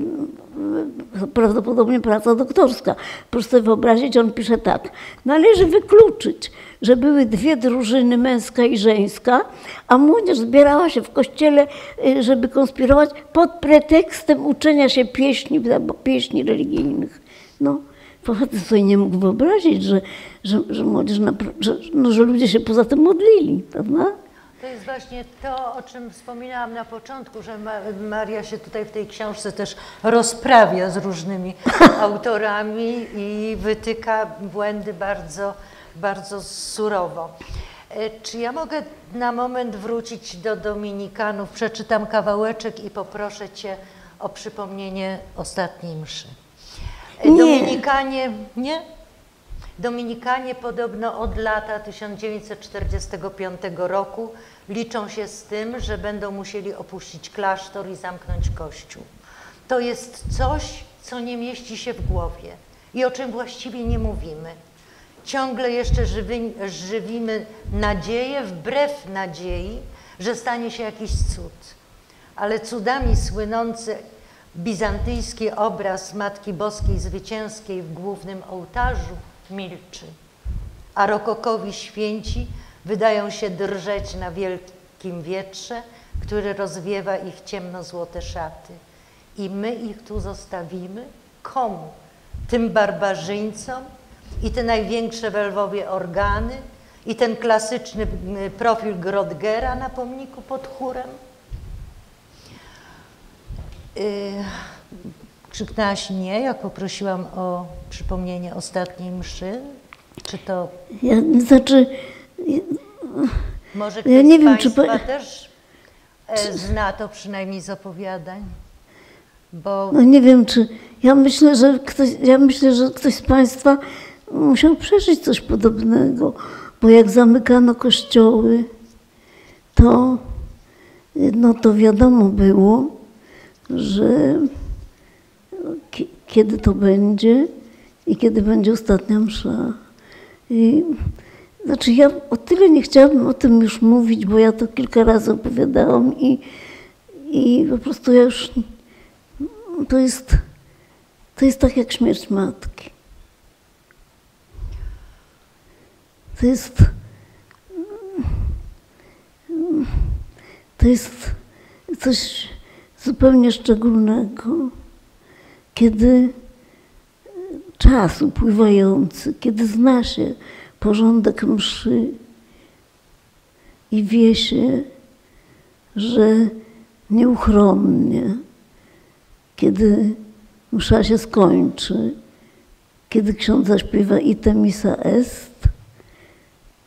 prawdopodobnie praca doktorska. Proszę sobie wyobrazić, on pisze tak. Należy wykluczyć, że były dwie drużyny, męska i żeńska, a młodzież zbierała się w kościele, y, żeby konspirować pod pretekstem uczenia się pieśni, pieśni religijnych. No, pochodzę sobie nie mógł wyobrazić, że, że, że młodzież, że, no, że ludzie się poza tym modlili, prawda? To jest właśnie to, o czym wspominałam na początku, że Maria się tutaj w tej książce też rozprawia z różnymi autorami i wytyka błędy bardzo, bardzo surowo. E, czy ja mogę na moment wrócić do Dominikanów? Przeczytam kawałeczek i poproszę Cię o przypomnienie ostatniej mszy. E, nie. Dominikanie, nie? Dominikanie podobno od lata 1945 roku liczą się z tym, że będą musieli opuścić klasztor i zamknąć kościół. To jest coś, co nie mieści się w głowie i o czym właściwie nie mówimy. Ciągle jeszcze żywi, żywimy nadzieję, wbrew nadziei, że stanie się jakiś cud. Ale cudami słynący bizantyjski obraz Matki Boskiej Zwycięskiej w głównym ołtarzu milczy, a rokokowi święci wydają się drżeć na wielkim wietrze, który rozwiewa ich ciemno-złote szaty. I my ich tu zostawimy? Komu? Tym barbarzyńcom? I te największe we Lwowie organy? I ten klasyczny profil Grodgera na pomniku pod chórem? Yy, krzyknęłaś nie, jak poprosiłam o przypomnienie ostatniej mszy? Czy to... Ja, znaczy, może ktoś ja nie wiem, czy też e, zna to przynajmniej z opowiadań? Bo... No nie wiem, czy ja myślę, że ktoś, ja myślę, że ktoś z Państwa musiał przeżyć coś podobnego, bo jak zamykano kościoły, to, no to wiadomo było, że kiedy to będzie i kiedy będzie ostatnia msza. I znaczy ja o tyle nie chciałabym o tym już mówić, bo ja to kilka razy opowiadałam i, i po prostu ja już, to jest, to jest tak jak śmierć matki. To jest, to jest coś zupełnie szczególnego, kiedy czas upływający, kiedy zna się porządek mszy i wie się, że nieuchronnie, kiedy msza się skończy, kiedy ksiądz zaśpiewa ite misa est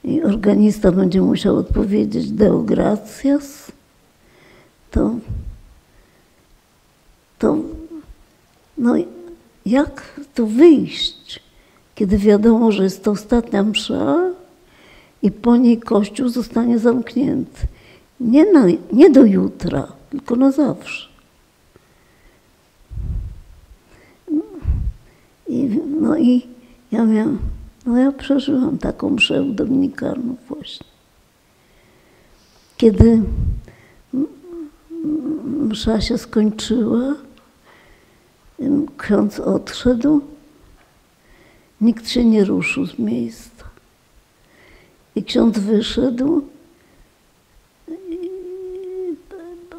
i organista będzie musiał odpowiedzieć deo gratias, to, to no, jak to wyjść? Kiedy wiadomo, że jest to ostatnia msza i po niej Kościół zostanie zamknięty. Nie, na, nie do jutra, tylko na zawsze. I, no i ja miałam, No ja przeżyłam taką mszę u dominikanów właśnie. Kiedy msza się skończyła, ksiądz odszedł, nikt się nie ruszył z miejsca. I ksiądz wyszedł,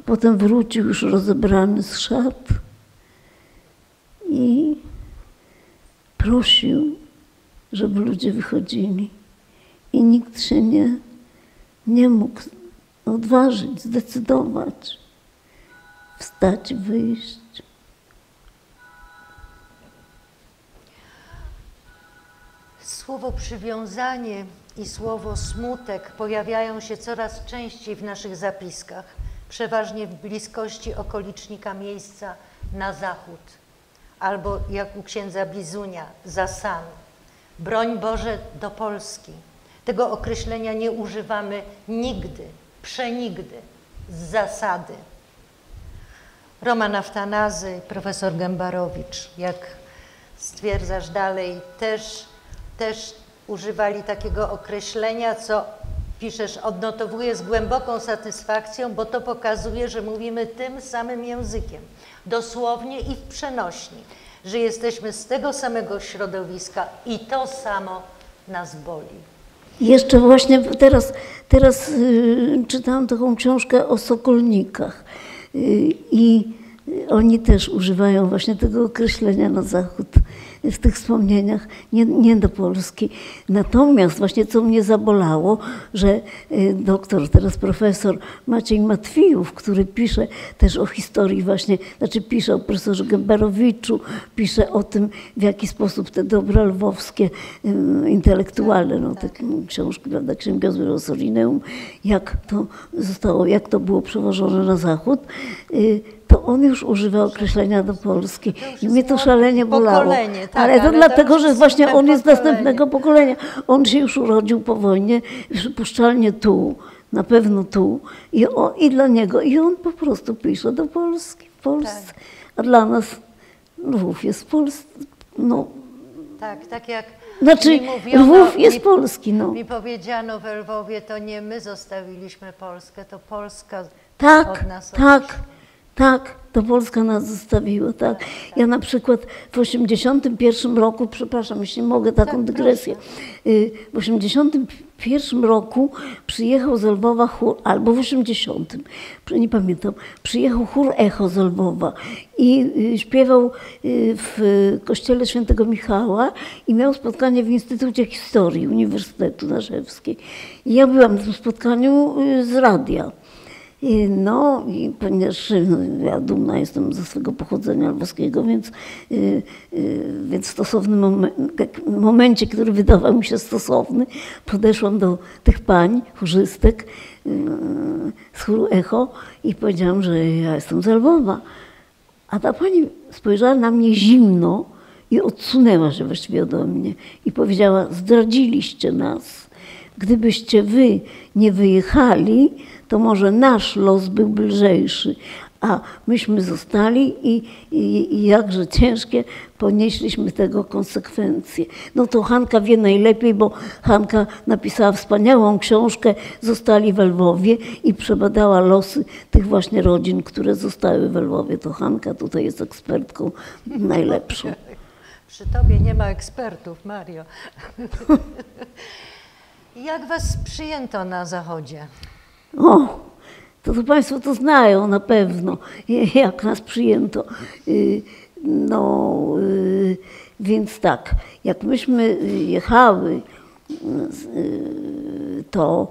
potem wrócił już rozebrany z szat i prosił, żeby ludzie wychodzili. I nikt się nie, nie mógł odważyć, zdecydować, wstać, wyjść. Słowo przywiązanie i słowo smutek pojawiają się coraz częściej w naszych zapiskach, przeważnie w bliskości okolicznika miejsca na zachód, albo jak u księdza Bizunia, za sam. Broń Boże do Polski. Tego określenia nie używamy nigdy, przenigdy, z zasady. Roman Aftanazy, profesor Gębarowicz, jak stwierdzasz dalej, też, też używali takiego określenia, co piszesz, odnotowuję z głęboką satysfakcją, bo to pokazuje, że mówimy tym samym językiem, dosłownie i w przenośni, że jesteśmy z tego samego środowiska i to samo nas boli. Jeszcze właśnie teraz, teraz yy, czytałam taką książkę o sokolnikach yy, i oni też używają właśnie tego określenia na zachód w tych wspomnieniach, nie, nie do Polski. Natomiast właśnie co mnie zabolało, że y, doktor, teraz profesor Maciej Matwijów, który pisze też o historii właśnie, znaczy pisze o profesorze Gęberowiczu, pisze o tym, w jaki sposób te dobra lwowskie y, intelektualne, no te książki, prawda, księgozły Rosolineum, jak to zostało, jak to było przewożone na zachód, y, to on już używa określenia do Polski. I mnie to szalenie bolało. Tak, ale to ale dlatego, że właśnie on jest pokolenie. następnego pokolenia. On się już urodził po wojnie, przypuszczalnie tu, na pewno tu. I, o, I dla niego. I on po prostu pisze do Polski, w Polsce. Tak. A dla nas Lwów jest Polsce. No, Tak, tak jak Znaczy, mi mówiono, Lwów jest mi, polski, no. Mi powiedziano w Lwowie, to nie my zostawiliśmy Polskę, to Polska Tak, od nas tak, odeszła. Tak. To Polska nas zostawiła, tak. Ja na przykład w 81 roku, przepraszam, jeśli mogę taką Tak, dygresję. Y, W 81 roku przyjechał z Lwowa chór, albo w 80, przy- nie pamiętam, przyjechał chór Echo z Lwowa i y, śpiewał y, w kościele świętego Michała i miał spotkanie w Instytucie Historii Uniwersytetu Naszewskiej. I ja byłam na tym spotkaniu z radia. No i ponieważ no, ja dumna jestem ze swego pochodzenia lwowskiego, więc, y, y, więc w stosownym momen- jak- momencie, który wydawał mi się stosowny, podeszłam do tych pań, chórzystek y, z chóru Echo i powiedziałam, że ja jestem z Lwowa. A ta pani spojrzała na mnie zimno i odsunęła się właściwie ode mnie i powiedziała, zdradziliście nas. Gdybyście wy nie wyjechali, to może nasz los był lżejszy, a myśmy zostali i, i, i jakże ciężkie ponieśliśmy tego konsekwencje. No to Hanka wie najlepiej, bo Hanka napisała wspaniałą książkę Zostali we Lwowie i przebadała losy tych właśnie rodzin, które zostały we Lwowie. To Hanka tutaj jest ekspertką najlepszą. Przy tobie nie ma ekspertów, Mario. Jak was przyjęto na Zachodzie? O, to, to Państwo to znają na pewno, jak nas przyjęto. Y, No, y, więc tak, jak myśmy jechały, y, to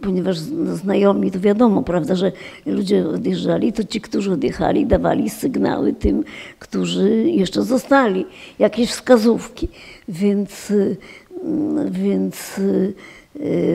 ponieważ znajomi, to wiadomo, prawda, że ludzie odjeżdżali, to ci, którzy odjechali, dawali sygnały tym, którzy jeszcze zostali, jakieś wskazówki. Więc, y, więc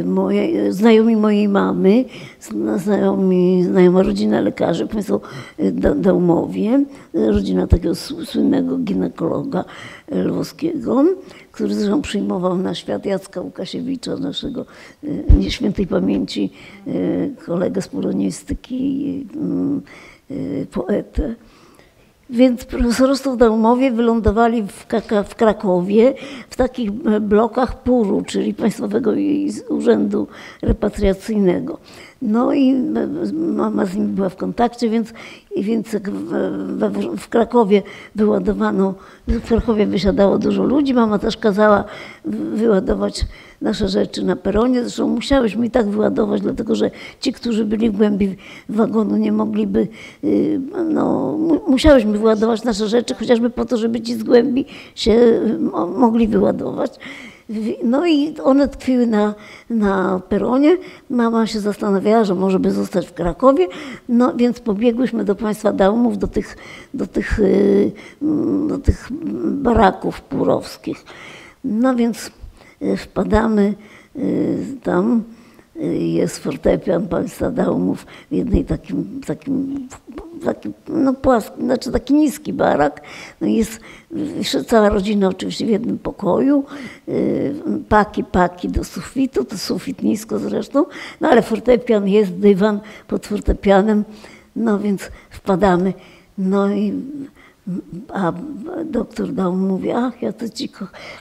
moje, znajomi mojej mamy, zna- znajomi, znajoma rodzina lekarzy, państwo y, da- Daumowie, y, rodzina takiego słynnego ginekologa y, lwowskiego, który zresztą przyjmował na świat Jacka Łukasiewicza, naszego y, nieświętej pamięci y, kolegę z polonistyki, y, y, poetę. Więc profesorostwo w Daumowie wylądowali w, Kaka, w Krakowie w takich e, blokach PUR-u, czyli Państwowego Urzędu Repatriacyjnego. No i mama z nimi była w kontakcie, więc, więc w, w Krakowie wyładowano, w Krakowie wysiadało dużo ludzi. Mama też kazała wyładować nasze rzeczy na peronie. Zresztą musiałyśmy i tak wyładować, dlatego że ci, którzy byli w głębi wagonu, nie mogliby, y, no, musiałyśmy wyładować nasze rzeczy, chociażby po to, żeby ci z głębi się mogli wyładować. No i one tkwiły na, na peronie. Mama się zastanawiała, że może by zostać w Krakowie, no więc pobiegłyśmy do państwa Daumów, do tych, do tych, y, do tych baraków purowskich. No więc wpadamy y, tam, jest fortepian państwa Daumów w jednej takim, takim taki, no płaski, znaczy taki niski barak. No jest cała rodzina oczywiście w jednym pokoju. Paki, paki do sufitu, to sufit nisko zresztą, no ale fortepian jest, dywan pod fortepianem, no więc wpadamy. No i a doktor dał mówi, ach, ja to ci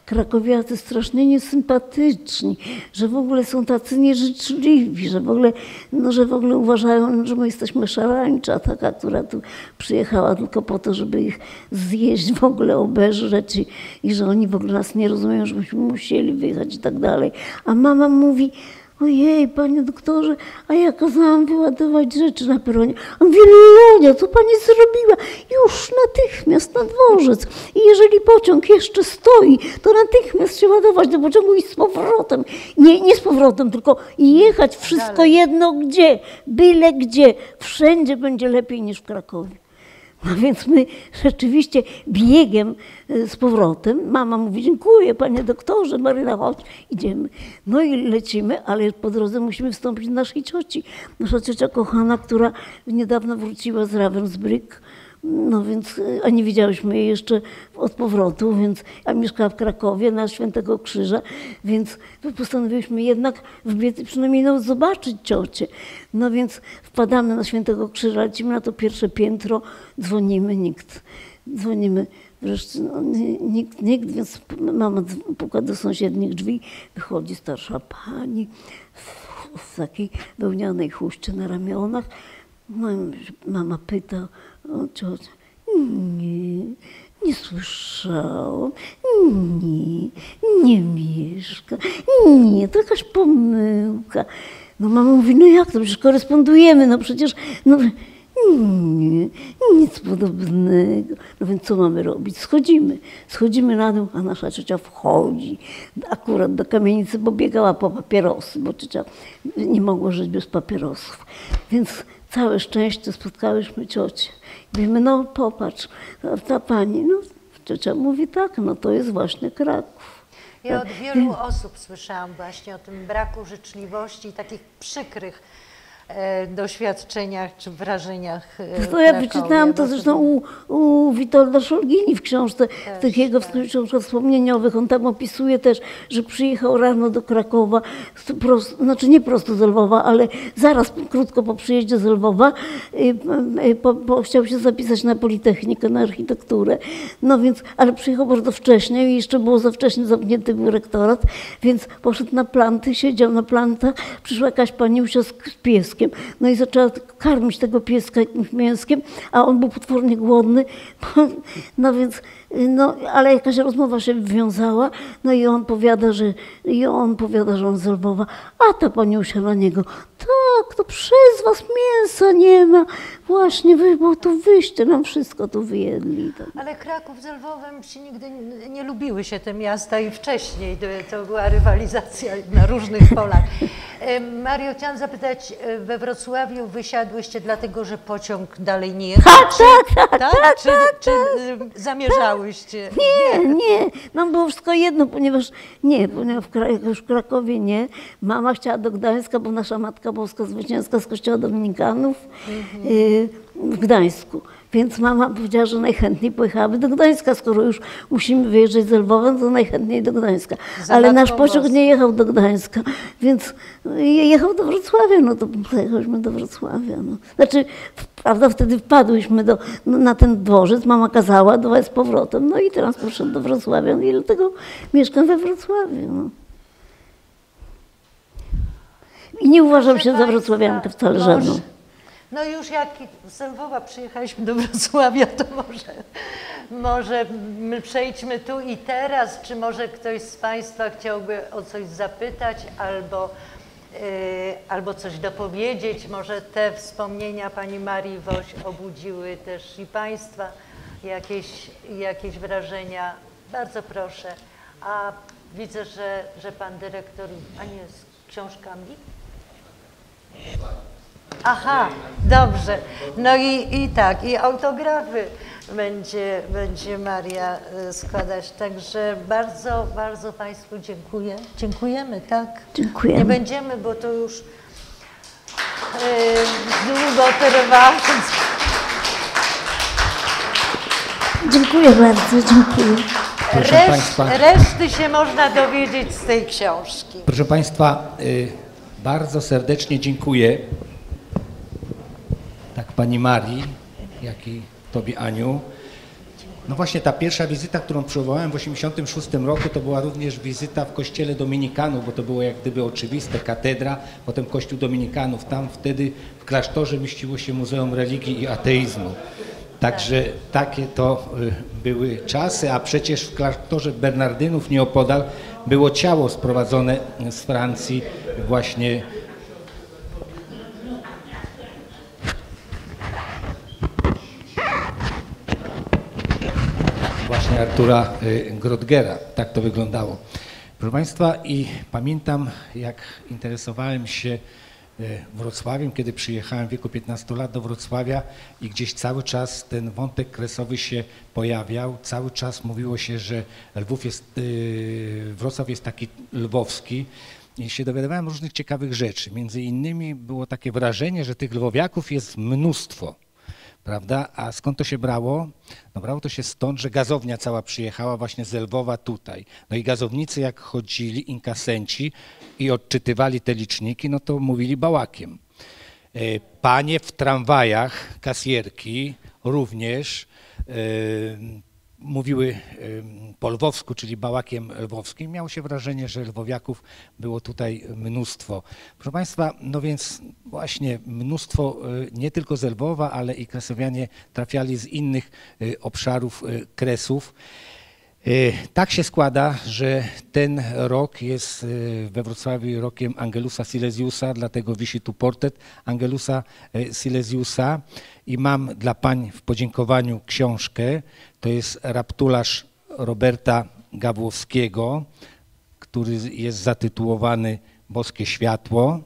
krakowiacy strasznie niesympatyczni, że w ogóle są tacy nieżyczliwi, że w ogóle, no, że w ogóle uważają, że my jesteśmy szarańcza, taka, która tu przyjechała tylko po to, żeby ich zjeść, w ogóle obeżreć i, i że oni w ogóle nas nie rozumieją, żebyśmy musieli wyjechać i tak dalej. A mama mówi, Ojej, panie doktorze, a ja kazałam wyładować rzeczy na peronie. On mówi, co pani zrobiła? Już natychmiast na dworzec. I jeżeli pociąg jeszcze stoi, to natychmiast się ładować do pociągu i z powrotem. Nie, nie z powrotem, tylko jechać wszystko jedno gdzie, byle gdzie. Wszędzie będzie lepiej niż w Krakowie. No więc my rzeczywiście biegiem e, z powrotem. Mama mówi, dziękuję panie doktorze, Maryna, chodź, idziemy. No i lecimy, ale po drodze musimy wstąpić do naszej cioci. Nasza ciocia kochana, która niedawno wróciła z Ravensbrück no więc, a nie widziałyśmy jej jeszcze od powrotu, więc ja mieszkała w Krakowie na Świętego Krzyża, więc postanowiłyśmy jednak wbiec przynajmniej no, zobaczyć ciocię. No więc wpadamy na Świętego Krzyża, lecimy na to pierwsze piętro, dzwonimy, nikt. Dzwonimy, wreszcie no, nikt, nikt, więc mama puka do sąsiednich drzwi, wychodzi starsza pani w, w takiej wełnianej chuście na ramionach. No, mama pyta, ciocia, nie, nie słyszałam, nie, nie mieszka, nie, to jakaś pomyłka. No mama mówi, no jak to, przecież korespondujemy, no przecież, no nie, nic podobnego. No więc co mamy robić? Schodzimy. Schodzimy na dół, a nasza ciocia wchodzi akurat do kamienicy, bo biegała po papierosy, bo ciocia nie mogła żyć bez papierosów. Więc całe szczęście spotkałyśmy ciocię. Mówimy, no popatrz, ta pani, no ciocia mówi tak, no to jest właśnie Kraków. Ja od wielu osób słyszałam właśnie o tym braku życzliwości i takich przykrych doświadczeniach czy wrażeniach. E, to ja wyczytałam to zresztą u, u Witolda Szolgini w książce, też, w tych jego tak. książkach wspomnieniowych. On tam opisuje też, że przyjechał rano do Krakowa, prosto, znaczy nie prosto z Lwowa, ale zaraz krótko po przyjeździe z Lwowa po, po, chciał się zapisać na Politechnikę, na architekturę. No więc, ale przyjechał bardzo wcześnie i jeszcze było za wcześnie zamknięty był rektorat, więc poszedł na planty, siedział na plantach, przyszła jakaś paniusia z pieskiem No i zaczęła karmić tego pieska mięskiem, a on był potwornie głodny. No więc, no, ale jakaś rozmowa się wiązała, no i on powiada, że, i on powiada, że on z Lwowa, a ta paniusia na niego, tak, to przez was mięsa nie ma. Właśnie wy, bo tu wyście nam wszystko tu wyjedli. Tak. Ale Kraków z Lwowem się nigdy nie, lubiły się te miasta i wcześniej to była rywalizacja na różnych polach. Mario, chciałam zapytać, e, we Wrocławiu wysiadłyście dlatego, że pociąg dalej nie jechał? Tak, tak, tak, tak, Czy, tak, czy tak, Nie, nie, nam było wszystko jedno, ponieważ nie, ponieważ w, w Krakowie nie. Mama chciała do Gdańska, bo nasza Matka Boska Zwycięska z Kościoła Dominikanów. Mhm. W Gdańsku. Więc mama powiedziała, że najchętniej pojechałaby do Gdańska. Skoro już musimy wyjeżdżać z Lwowa, to najchętniej do Gdańska. Ale nasz pociąg nie jechał do Gdańska, więc jechał do Wrocławia, no to pojechaliśmy do Wrocławia. No. Znaczy, prawda, wtedy wpadłyśmy do, no, na ten dworzec, mama kazała, dwa z powrotem, no i teraz poszedł do Wrocławia, no i dlatego mieszkam we Wrocławiu. No. I nie uważam się za Proszę wrocławiankę wcale żadną. No już jak z Lwowa przyjechaliśmy do Wrocławia, to może, może my przejdźmy tu i teraz, czy może ktoś z Państwa chciałby o coś zapytać albo, yy, albo coś dopowiedzieć. Może te wspomnienia Pani Marii Woś obudziły też i Państwa jakieś, jakieś wrażenia. Bardzo proszę. A widzę, że, że Pan Dyrektor, nie z książkami? Aha, dobrze. No i, i tak, i autografy będzie, będzie Maria e, składać. Także bardzo, bardzo Państwu dziękuję. Dziękujemy, tak? Dziękujemy. Nie będziemy, bo to już e, długo trwa. Dziękuję bardzo, dziękuję. Proszę Reszt, Państwa. reszty się można dowiedzieć z tej książki. Proszę Państwa, y, bardzo serdecznie dziękuję tak Pani Marii, jak i Tobie Aniu. No właśnie ta pierwsza wizyta, którą przywołałem w 1986 roku, to była również wizyta w kościele Dominikanów, bo to było jak gdyby oczywiste, katedra, potem kościół Dominikanów. Tam wtedy w klasztorze mieściło się Muzeum Religii i Ateizmu. Także takie to y, były czasy, a przecież w klasztorze Bernardynów nieopodal było ciało sprowadzone z Francji właśnie właśnie Artura y, Grodgera. Tak to wyglądało. Proszę Państwa, i pamiętam, jak interesowałem się y, Wrocławiem, kiedy przyjechałem w wieku 15 lat do Wrocławia i gdzieś cały czas ten wątek kresowy się pojawiał. Cały czas mówiło się, że Lwów jest, y, Wrocław jest taki lwowski. I się dowiadywałem różnych ciekawych rzeczy. Między innymi było takie wrażenie, że tych lwowiaków jest mnóstwo prawda? A skąd to się brało? No brało to się stąd, że gazownia cała przyjechała właśnie z Lwowa tutaj. No i gazownicy jak chodzili, inkasenci i odczytywali te liczniki, no to mówili bałakiem. E, Panie w tramwajach, kasjerki również e, mówiły po lwowsku, czyli bałakiem lwowskim. Miało się wrażenie, że lwowiaków było tutaj mnóstwo. Proszę Państwa, no więc właśnie mnóstwo e, nie tylko z Lwowa, ale i kresowianie trafiali z innych e, obszarów e, kresów. Tak się składa, że ten rok jest we Wrocławiu rokiem Angelusa Silesiusa, dlatego wisi tu portret Angelusa Silesiusa i mam dla pań w podziękowaniu książkę. To jest raptularz Roberta Gawłowskiego, który jest zatytułowany Boskie Światło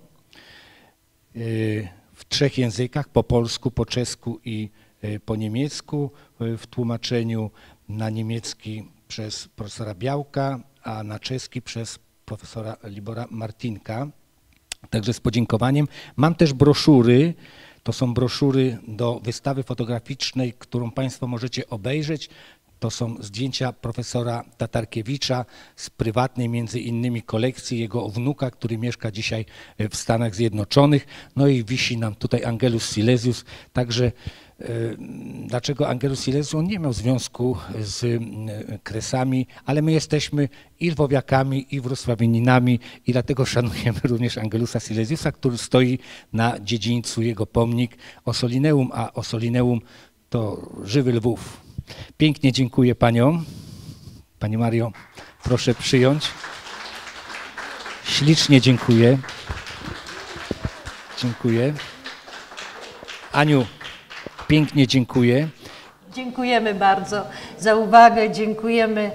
y, w trzech językach, po polsku, po czesku i y, po niemiecku, y, w tłumaczeniu na niemiecki przez profesora Białka, a na czeski przez profesora Libora Martinka. Także z podziękowaniem. Mam też broszury. To są broszury do wystawy fotograficznej, którą Państwo możecie obejrzeć. To są zdjęcia profesora Tatarkiewicza z prywatnej między innymi kolekcji jego wnuka, który mieszka dzisiaj w Stanach Zjednoczonych. No i wisi nam tutaj Angelus Silesius. Także dlaczego Angelus Silesius? On nie miał związku z kresami, ale my jesteśmy i lwowiakami, i wrocławieninami i dlatego szanujemy również Angelusa Silesiusa, który stoi na dziedzińcu, jego pomnik Osolineum, a Osolineum to żywy Lwów. Pięknie dziękuję Paniom. Pani Mario, proszę przyjąć. Ślicznie dziękuję. Dziękuję. Aniu, pięknie dziękuję. Dziękujemy bardzo za uwagę, dziękujemy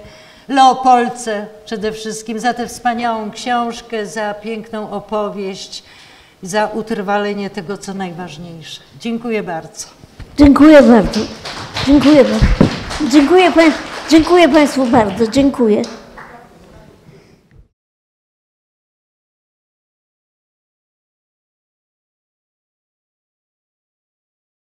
Leopolce przede wszystkim za tę wspaniałą książkę, za piękną opowieść, za utrwalenie tego, co najważniejsze. Dziękuję bardzo. Dziękuję bardzo. Dziękuję bardzo. Dziękuję, pań, dziękuję Państwu bardzo. Dziękuję.